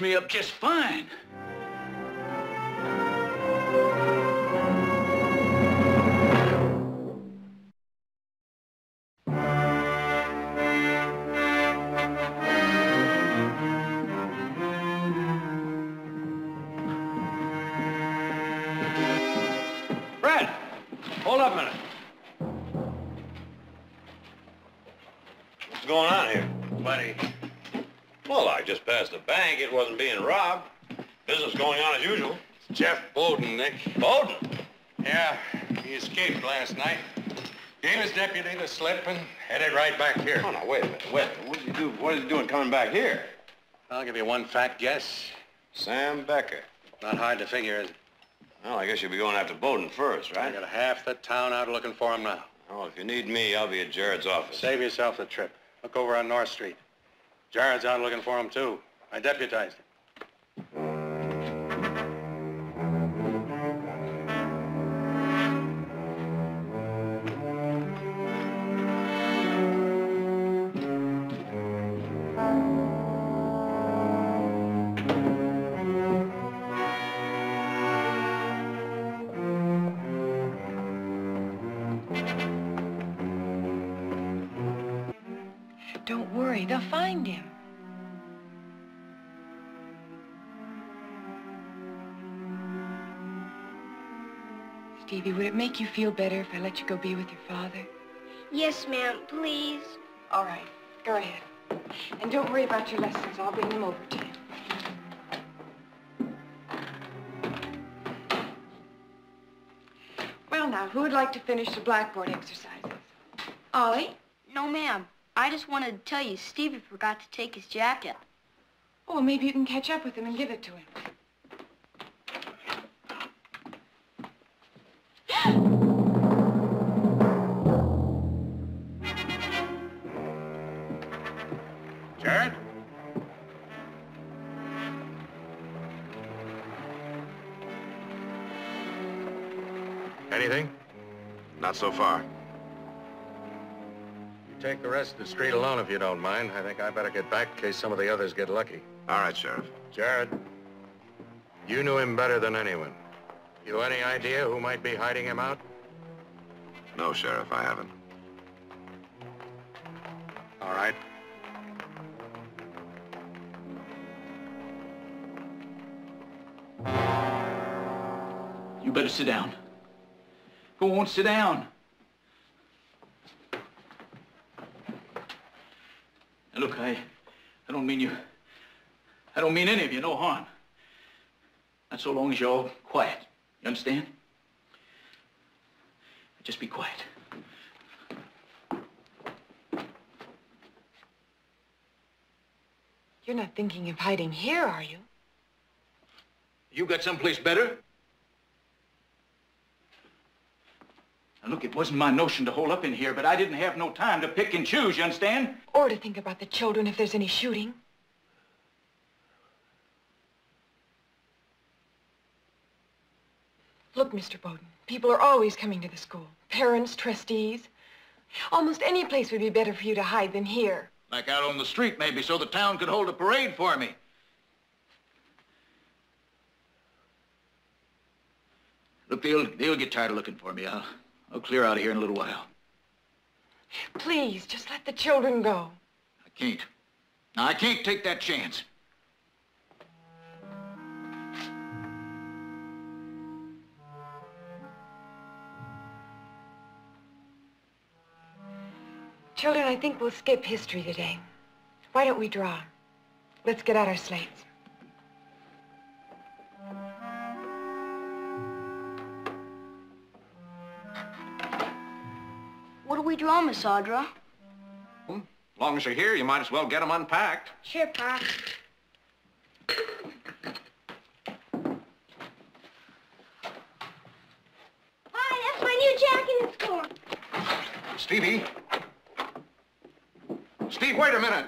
Me up just fine. Coming back here? I'll give you one fat guess. Sam Becker. Not hard to figure, is it? Well, I guess you'll be going after Bowden first, I right? got half the town out looking for him now. Well, if you need me, I'll be at Jarrod's office. Save yourself the trip. Look over on North Street. Jarrod's out looking for him, too. I deputized him. Hmm. Would it make you feel better if I let you go be with your father? Yes, ma'am, please. All right, go ahead. And don't worry about your lessons. I'll bring them over to you. Well, now, who would like to finish the blackboard exercises? Ollie? No, ma'am. I just wanted to tell you Stevie forgot to take his jacket. Oh, well, maybe you can catch up with him and give it to him. Not so far. You take the rest of the street alone if you don't mind. I think I better get back in case some of the others get lucky. All right, Sheriff. Jarrod, you knew him better than anyone. You any idea who might be hiding him out? No, Sheriff, I haven't. All right. You better sit down. Go on, sit down. Now, look, I, I don't mean you, I don't mean any of you no harm. Not so long as you're all quiet. You understand? Just be quiet. You're not thinking of hiding here, are you? You got someplace better? Now, look, it wasn't my notion to hole up in here, but I didn't have no time to pick and choose, you understand? Or to think about the children if there's any shooting. Look, Mr. Bowden, people are always coming to the school. Parents, trustees. Almost any place would be better for you to hide than here. Like out on the street, maybe, so the town could hold a parade for me. Look, they'll, they'll get tired of looking for me. I'll, I'll clear out of here in a little while. Please, just let the children go. I can't. Now, I can't take that chance. Children, I think we'll skip history today. Why don't we draw? Let's get out our slates. We draw, Miss Audra? As long as you're here, you might as well get them unpacked. Sure, Pa. Hi, that's my new jacket in school. Stevie. Steve, wait a minute.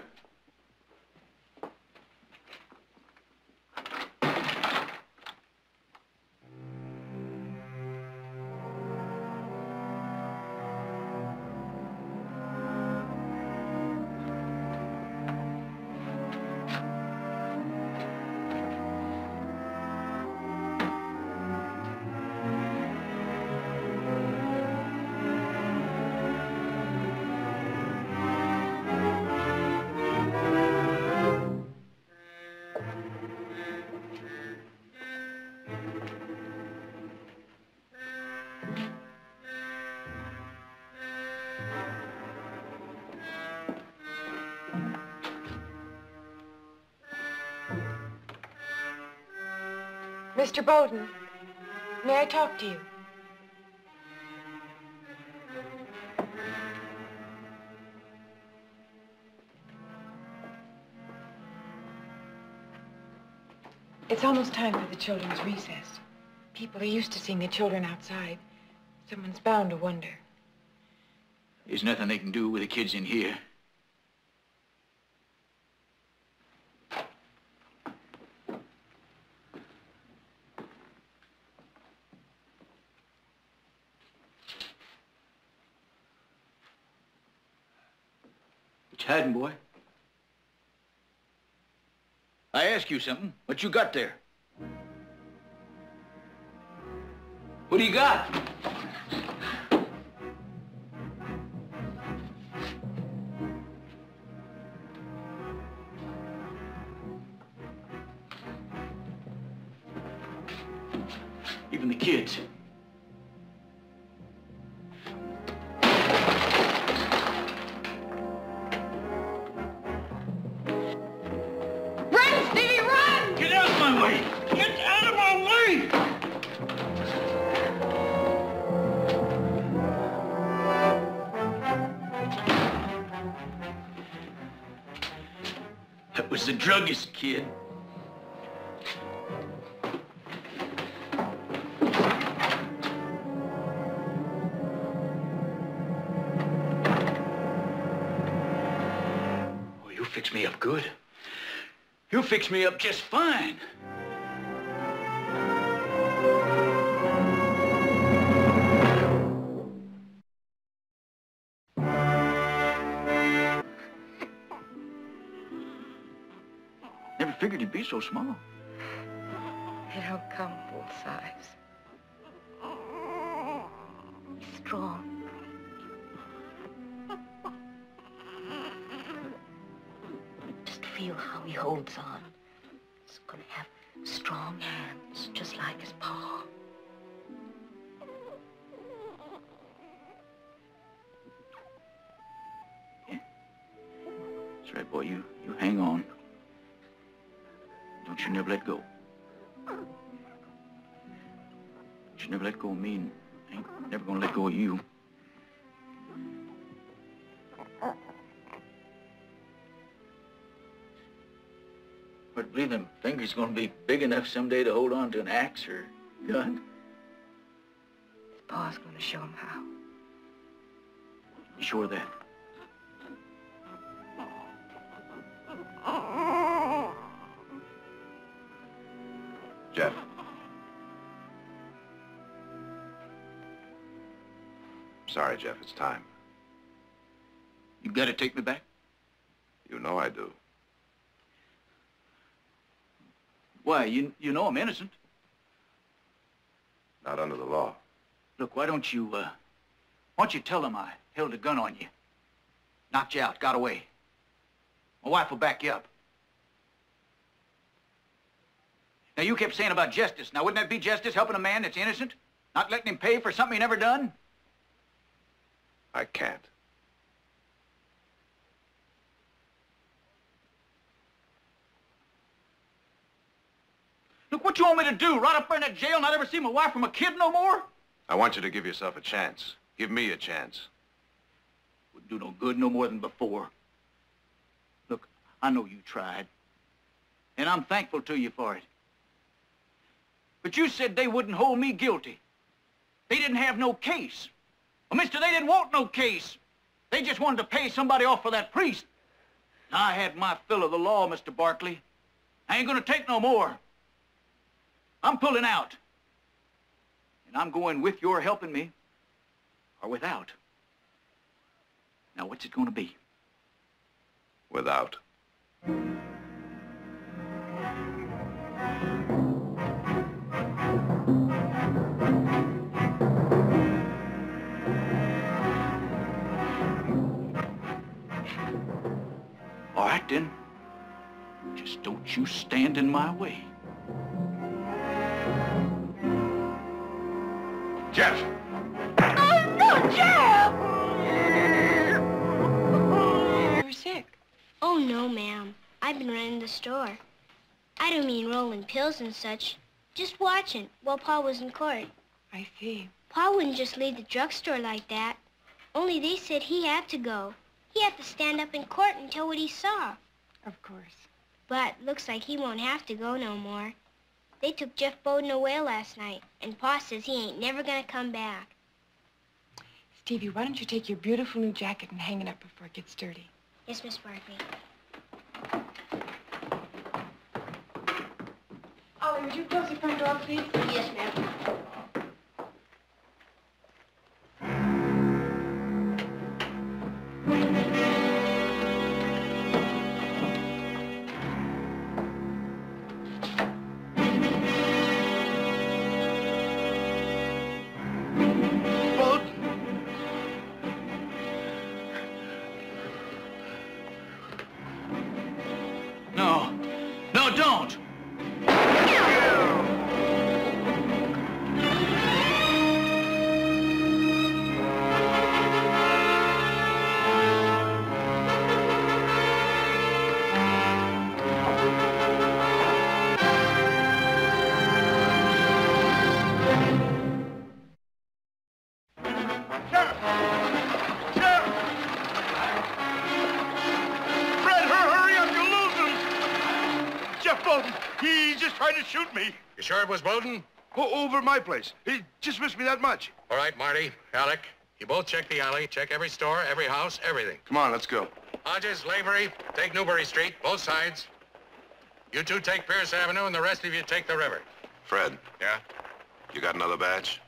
Mr. Bowden, may I talk to you? It's almost time for the children's recess. People are used to seeing the children outside. Someone's bound to wonder. There's nothing they can do with the kids in here. Hiding, boy? I ask you something. What you got there? What do you got? Even the kids. Fix me up good. You fix me up just fine. Never figured you'd be so small. They don't come full size. Strong. Feel how he holds on. He's gonna have strong hands, just like his pa. That's right, boy. You you hang on. Don't you never let go. Don't you never let go of me, and ain't never gonna let go of you. But believe them fingers gonna be big enough someday to hold on to an axe or gun. His pa's gonna show him how. You sure of that? Jeff. sorry, Jeff. It's time. You gotta take me back? You know I do. Why, you, you know I'm innocent. Not under the law. Look, why don't you, uh, why don't you tell them I held a gun on you? Knocked you out, got away. My wife will back you up. Now, you kept saying about justice. Now, wouldn't that be justice, helping a man that's innocent? Not letting him pay for something he never done? I can't. Look, what you want me to do? Rot up there in that jail, not ever see my wife or my kid no more? I want you to give yourself a chance. Give me a chance. Wouldn't do no good no more than before. Look, I know you tried. And I'm thankful to you for it. But you said they wouldn't hold me guilty. They didn't have no case. Well, mister, they didn't want no case. They just wanted to pay somebody off for that priest. I had my fill of the law, Mr. Barkley. I ain't gonna take no more. I'm pulling out. And I'm going with your helping me, or without. Now, what's it gonna be? Without. All right, then. Just don't you stand in my way. Jeff! Oh, no, Jeff! You're sick. Oh, no, ma'am. I've been running the store. I don't mean rolling pills and such. Just watching while Pa was in court. I see. Pa wouldn't just leave the drugstore like that. Only they said he had to go. He had to stand up in court and tell what he saw. Of course. But looks like he won't have to go no more. They took Jeff Bowden away last night, and Pa says he ain't never gonna come back. Stevie, why don't you take your beautiful new jacket and hang it up before it gets dirty? Yes, Miss Barkley. Ollie, would you close the front door, please? Yes, ma'am. Me. You sure it was Bowden? O- over my place. He just missed me that much. All right, Marty, Alec, you both check the alley, check every store, every house, everything. Come on, let's go. Hodges, Lavery, take Newbury Street, both sides. You two take Pierce Avenue, and the rest of you take the river. Fred, Yeah? you got another badge?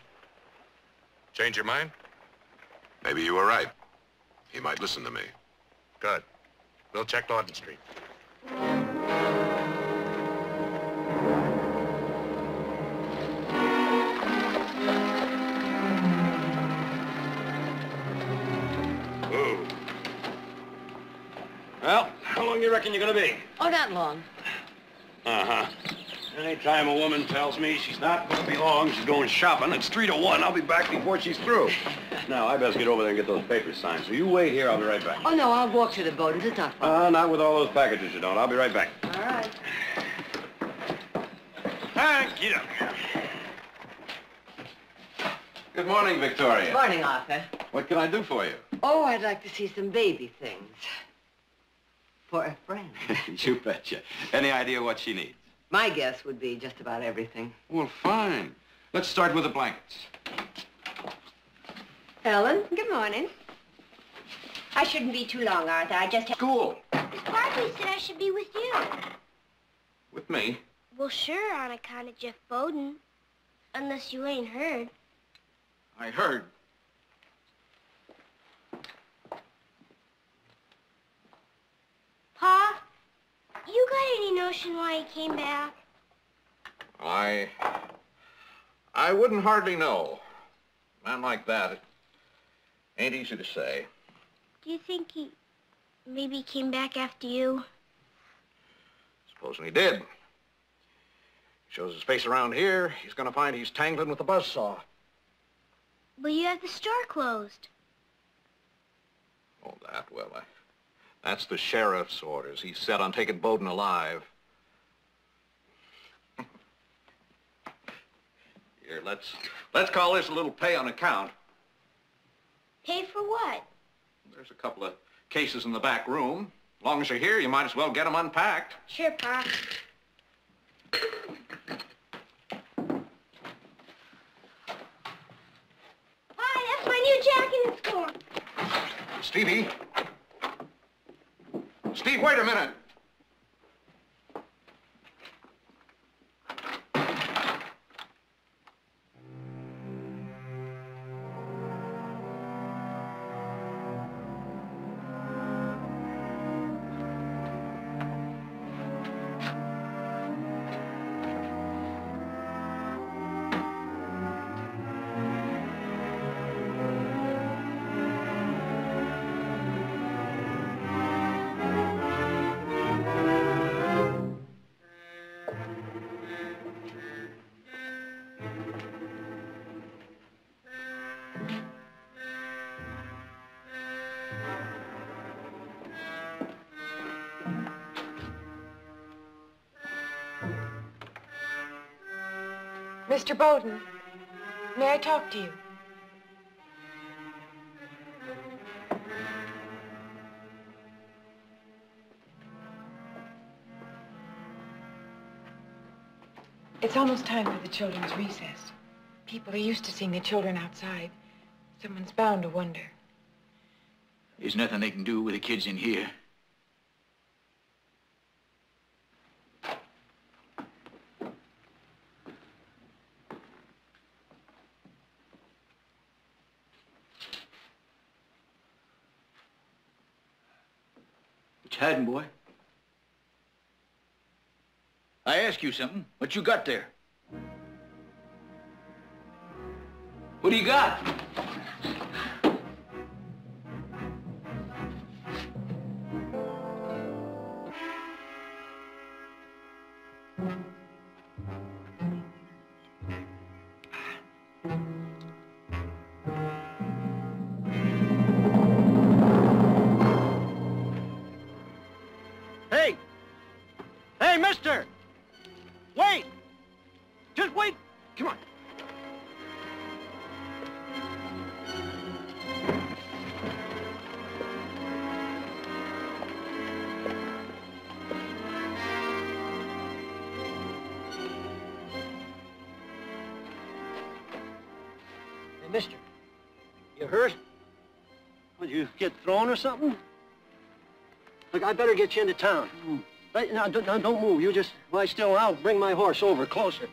Change your mind? Maybe you were right. He might listen to me. Good. We'll check Lawton Street. Long you reckon you're gonna be? Oh, not long. Uh-huh. Anytime a woman tells me she's not gonna be long, she's going shopping, it's three to one. I'll be back before she's through. Now, I best get over there and get those papers signed. So you wait here, I'll be right back. Oh, no, I'll walk to the Bowden's. It's not far. Uh, not with all those packages you don't. I'll be right back. All right. Ah, get up. Good morning, Victoria. Good morning, Arthur. What can I do for you? Oh, I'd like to see some baby things. For a friend. you betcha. Any idea what she needs? My guess would be just about everything. Well, fine. Let's start with the blankets. Ellen, good morning. I shouldn't be too long, Arthur. I just... School. Miss Barkley said I should be with you. With me? Well, sure, on account of Jeff Bowden. Unless you ain't heard. I heard. Huh, you got any notion why he came back? I... I wouldn't hardly know. A man like that, it ain't easy to say. Do you think he maybe came back after you? Supposing he did. He Shows his face around here, he's gonna find he's tangling with the buzzsaw. But you have the store closed. Oh, that, well, I, that's the sheriff's orders. He's set on taking Bowden alive. Here, let's, let's call this a little pay on account. Pay for what? There's a couple of cases in the back room. As long as you're here, you might as well get them unpacked. Sure, Pa. Hi, that's my new jacket in store. Stevie. Steve, wait a minute. Mr. Bowden, may I talk to you? It's almost time for the children's recess. People are used to seeing the children outside. Someone's bound to wonder. There's nothing they can do with the kids in here. What you hiding, boy? I ask you something. What you got there? What do you got? Get thrown or something? Look, I better get you into town. Hmm. Right, now, don't, now, don't move. You just lie still. I'll bring my horse over closer.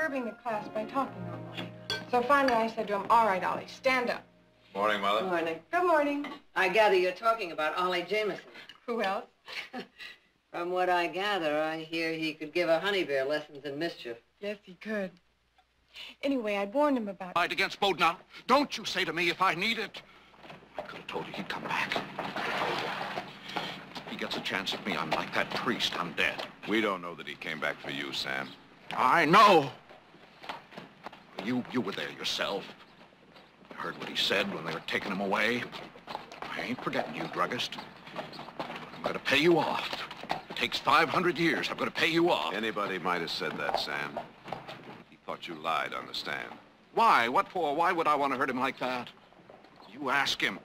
Disturbing the class by talking all morning. So finally I said to him, all right, Ollie, stand up. Morning, Mother. Morning. Good morning. I gather you're talking about Ollie Jameson. Who else? From what I gather, I hear he could give a honey bear lessons in mischief. Yes, he could. Anyway, I warned him about... Fight against Bowden now. Don't you say to me if I need it. I could have told you he'd come back. I could have told you. If he gets a chance at me, I'm like that priest. I'm dead. We don't know that he came back for you, Sam. I know. You, you were there yourself. You heard what he said when they were taking him away. I ain't forgetting you, druggist. I'm gonna pay you off. It takes 500 years. I'm gonna pay you off. Anybody might have said that, Sam. He thought you lied on the stand. Why? What for? Why would I want to hurt him like that? You ask him.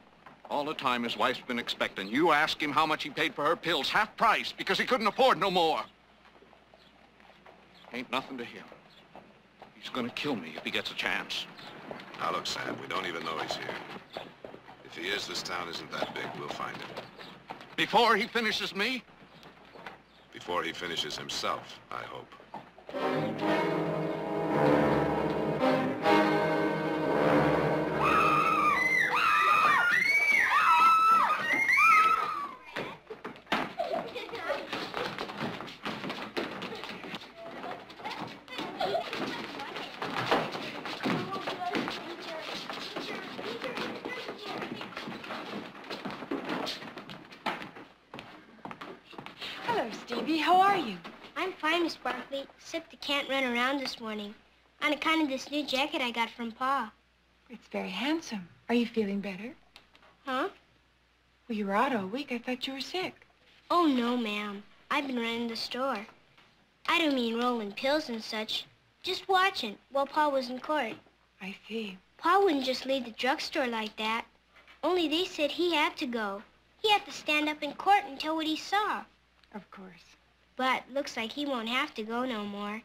All the time his wife's been expecting. You ask him how much he paid for her pills, half price, because he couldn't afford no more. Ain't nothing to him. He's gonna kill me if he gets a chance. Now, look, Sam, we don't even know he's here. If he is, this town isn't that big. We'll find him. Before he finishes me? Before he finishes himself, I hope. Hello, Stevie. How are you? I'm fine, Miss Barkley, except I can't run around this morning. On account of this new jacket I got from Pa. It's very handsome. Are you feeling better? Huh? Well, you were out all week. I thought you were sick. Oh, no, ma'am. I've been running the store. I don't mean rolling pills and such. Just watching while Pa was in court. I see. Pa wouldn't just leave the drugstore like that. Only they said he had to go. He had to stand up in court and tell what he saw. Of course. But looks like he won't have to go no more.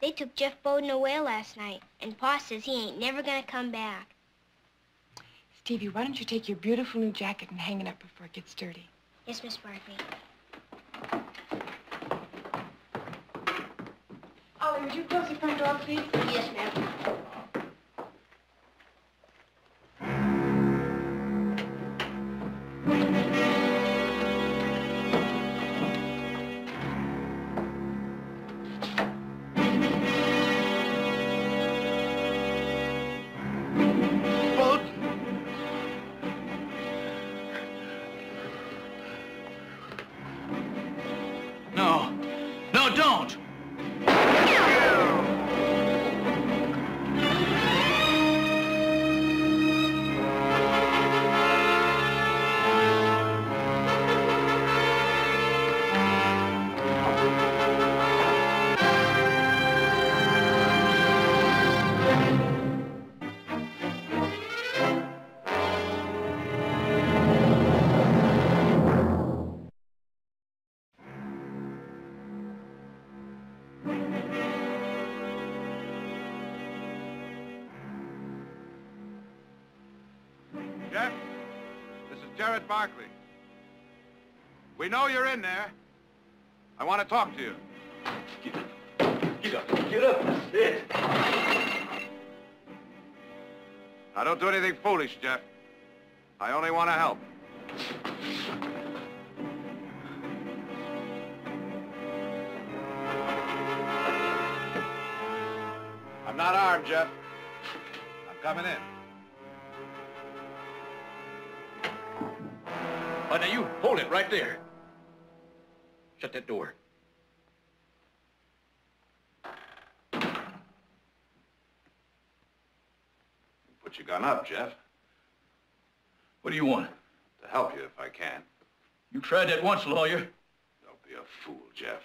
They took Jeff Bowden away last night, and Pa says he ain't never gonna come back. Stevie, why don't you take your beautiful new jacket and hang it up before it gets dirty? Yes, Miss Barkley. Ollie, would you close the front door, please? Yes, ma'am. Barkley. We know you're in there. I want to talk to you. Get up. Get up. That's it. Now, don't do anything foolish, Jeff. I only want to help. I'm not armed, Jeff. I'm coming in. Oh, now you hold it right there. Shut that door. Put your gun up, Jeff. What do you want? To help you if I can. You tried that once, lawyer. Don't be a fool, Jeff.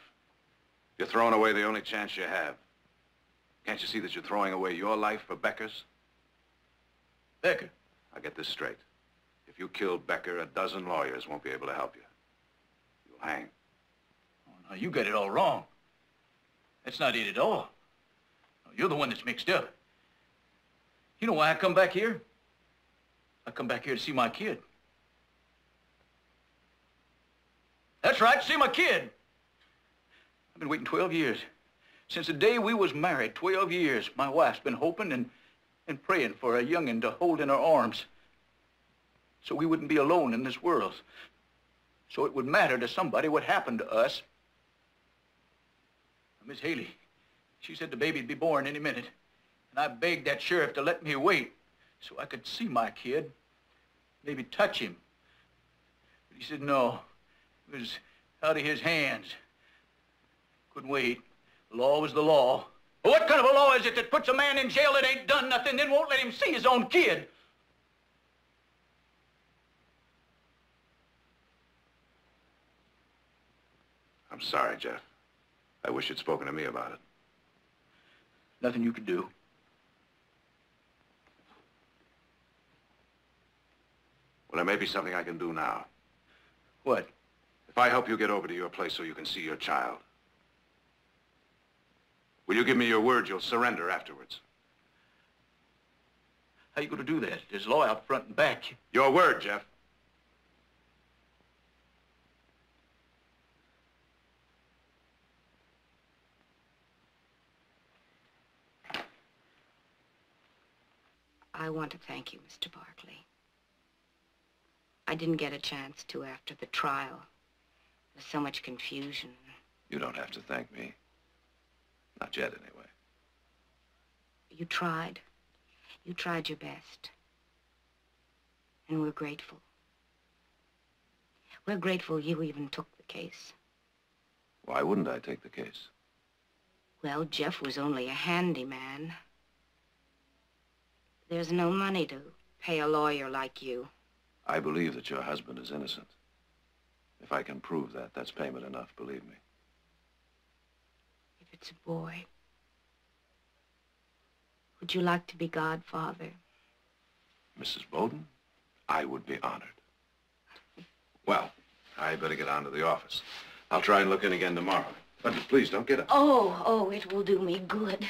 You're throwing away the only chance you have. Can't you see that you're throwing away your life for Becker's? Becker? I'll get this straight. If you killed Becker, a dozen lawyers won't be able to help you. You'll hang. Oh, now, you got it all wrong. That's not it at all. No, you're the one that's mixed up. You know why I come back here? I come back here to see my kid. That's right, see my kid. I've been waiting 12 years. Since the day we was married, 12 years, my wife's been hoping and, and praying for a youngin' to hold in her arms. So we wouldn't be alone in this world. So it would matter to somebody what happened to us. Miss Haley, she said the baby'd be born any minute. And I begged that sheriff to let me wait so I could see my kid, maybe touch him. But he said no. It was out of his hands. Couldn't wait. The law was the law. But what kind of a law is it that puts a man in jail that ain't done nothing, then won't let him see his own kid? I'm sorry, Jeff. I wish you'd spoken to me about it. Nothing you could do. Well, there may be something I can do now. What? If I help you get over to your place so you can see your child. Will you give me your word you'll surrender afterwards? How you gonna do that? There's law out front and back. Your word, Jeff. I want to thank you, Mr. Barkley. I didn't get a chance to after the trial. There's so much confusion. You don't have to thank me. Not yet, anyway. You tried. You tried your best. And we're grateful. We're grateful you even took the case. Why wouldn't I take the case? Well, Jeff was only a handyman. There's no money to pay a lawyer like you. I believe that your husband is innocent. If I can prove that, that's payment enough, believe me. If it's a boy, would you like to be godfather? Mrs. Bowden, I would be honored. Well, I better get on to the office. I'll try and look in again tomorrow. But please, don't get up. Oh, oh, it will do me good.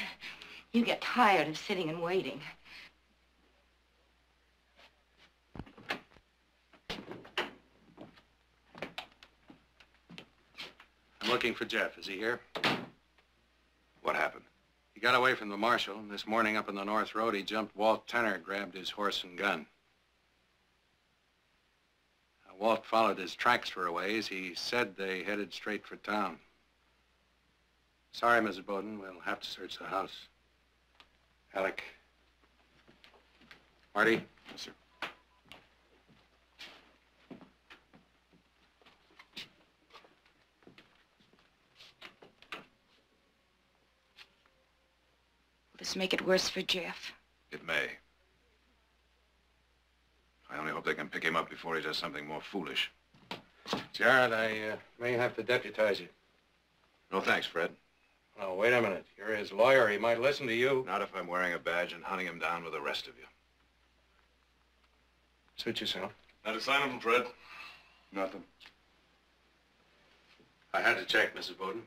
You get tired of sitting and waiting. Looking for Jeff. Is he here? What happened? He got away from the marshal. and This morning up on the North Road, he jumped Walt Tenner, grabbed his horse and gun. Now, Walt followed his tracks for a ways. He said they headed straight for town. Sorry, Mrs. Bowden. We'll have to search the house. Alec. Marty? Yes, sir. Will this make it worse for Jeff? It may. I only hope they can pick him up before he does something more foolish. Jarrod, I uh, may have to deputize you. No thanks, Fred. Oh, wait a minute. You're his lawyer. He might listen to you. Not if I'm wearing a badge and hunting him down with the rest of you. Suit yourself. Not a sign of him, Fred. Nothing. I had to check, Mrs. Bowden.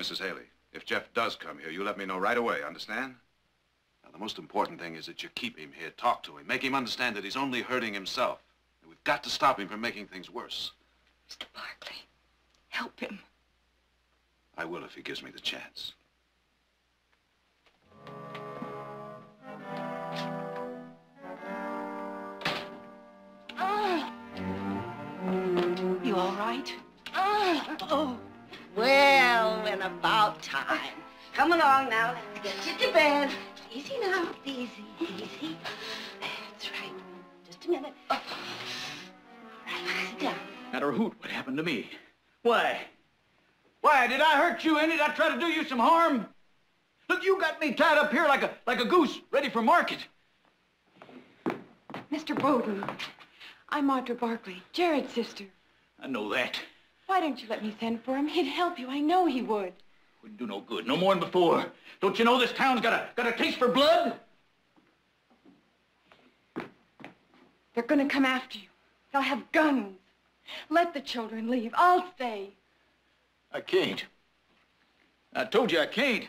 Mrs. Haley, if Jeff does come here, you let me know right away, understand? Now, the most important thing is that you keep him here, talk to him, make him understand that he's only hurting himself. And we've got to stop him from making things worse. Mr. Barkley, help him. I will if he gives me the chance. Ah. You all right? Ah. Oh, well, and about time. Come along now. Let's get you to bed. Easy now. Easy, easy. That's right. Just a minute. Oh. All right, down. Matter a hoot what happened to me. Why? Why, did I hurt you any? Did I try to do you some harm? Look, you got me tied up here like a, like a goose, ready for market. Mr. Bowden, I'm Audra Barkley, Jarrod's sister. I know that. Why don't you let me send for him? He'd help you. I know he would. Wouldn't do no good, no more than before. Don't you know this town's got a, got a taste for blood? They're gonna come after you. They'll have guns. Let the children leave. I'll stay. I can't. I told you I can't.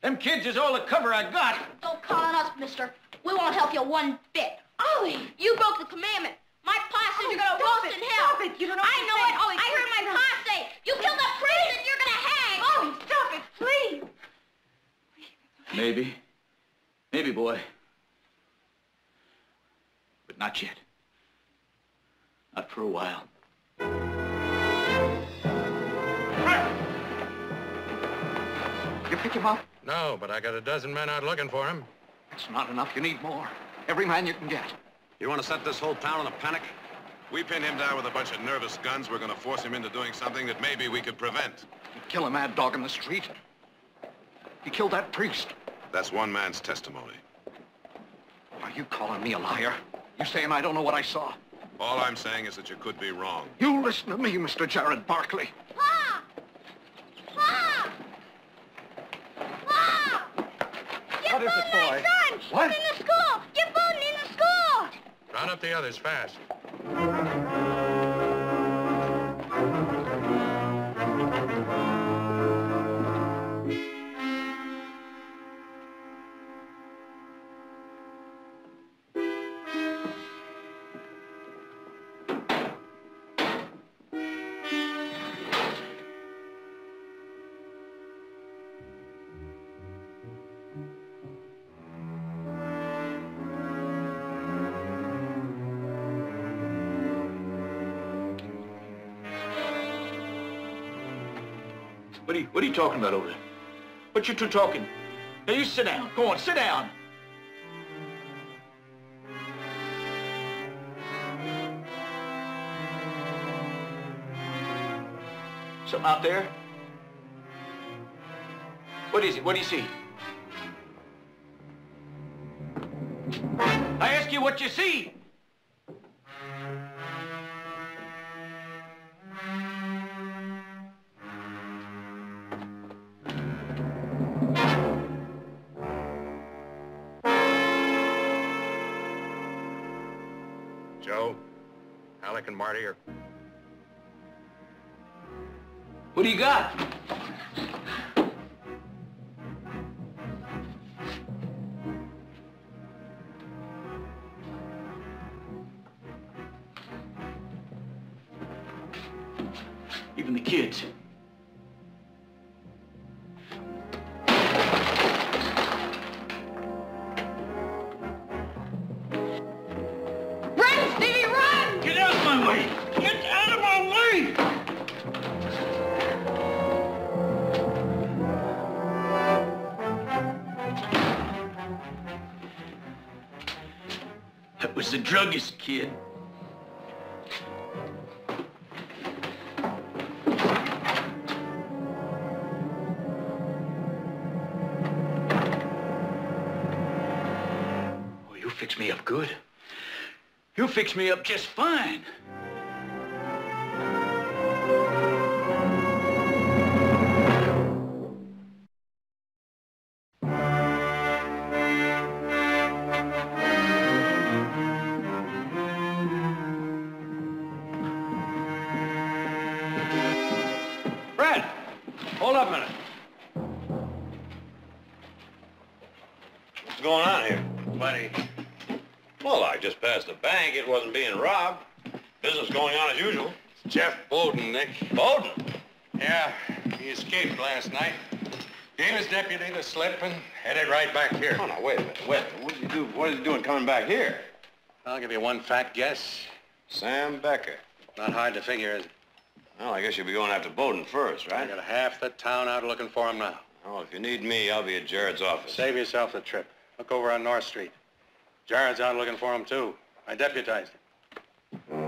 Them kids is all the cover I got. Don't call on us, mister. We won't help you one bit. Ollie! You broke the commandment. My pa says you're gonna stop roast it, in hell. stop it. You don't know I what know you're it. saying. Oh, I heard my Ollie, pa say you killed a priest and you're gonna hang. Ollie, stop it, please. Maybe. Maybe, boy. But not yet. Not for a while. You pick him up? No, but I got a dozen men out looking for him. That's not enough. You need more. Every man you can get. You want to set this whole town in a panic? We pin him down with a bunch of nervous guns. We're going to force him into doing something that maybe we could prevent. You kill a mad dog in the street. You killed that priest. That's one man's testimony. Are you calling me a liar? You saying I don't know what I saw? All I'm saying is that you could be wrong. You listen to me, Mr. Jarrod Barkley. Pa! Pa! Pa! Get What is it, Bowden, my boy? son! What? He's in the school! Get Bowden in the school! Round up the others fast. What are you, talking about over there? What you two talking? Now you sit down. Go on, sit down. Something out there? What is it? What do you see? I ask you what you see. What do you got? Even the kids. Kid. Oh, you fix me up good. You fix me up just fine. Coming back here? I'll give you one fat guess. Sam Becker. Not hard to figure, is it? Well, I guess you'll be going after Bowden first, right? I got half the town out looking for him now. Oh, if you need me, I'll be at Jarrod's office. Save yourself the trip. Look over on North Street. Jarrod's out looking for him, too. I deputized him. Hmm.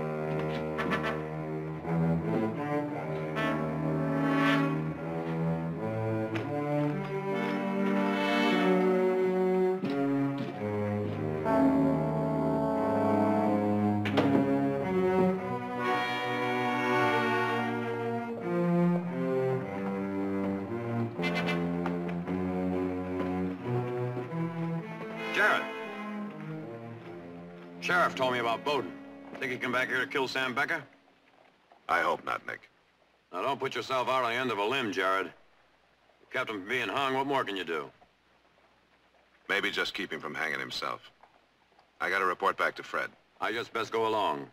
Here to kill Sam Becker? I hope not, Nick. Now, don't put yourself out on the end of a limb, Jarrod. You kept him from being hung. What more can you do? Maybe just keep him from hanging himself. I got to report back to Fred. I just best go along.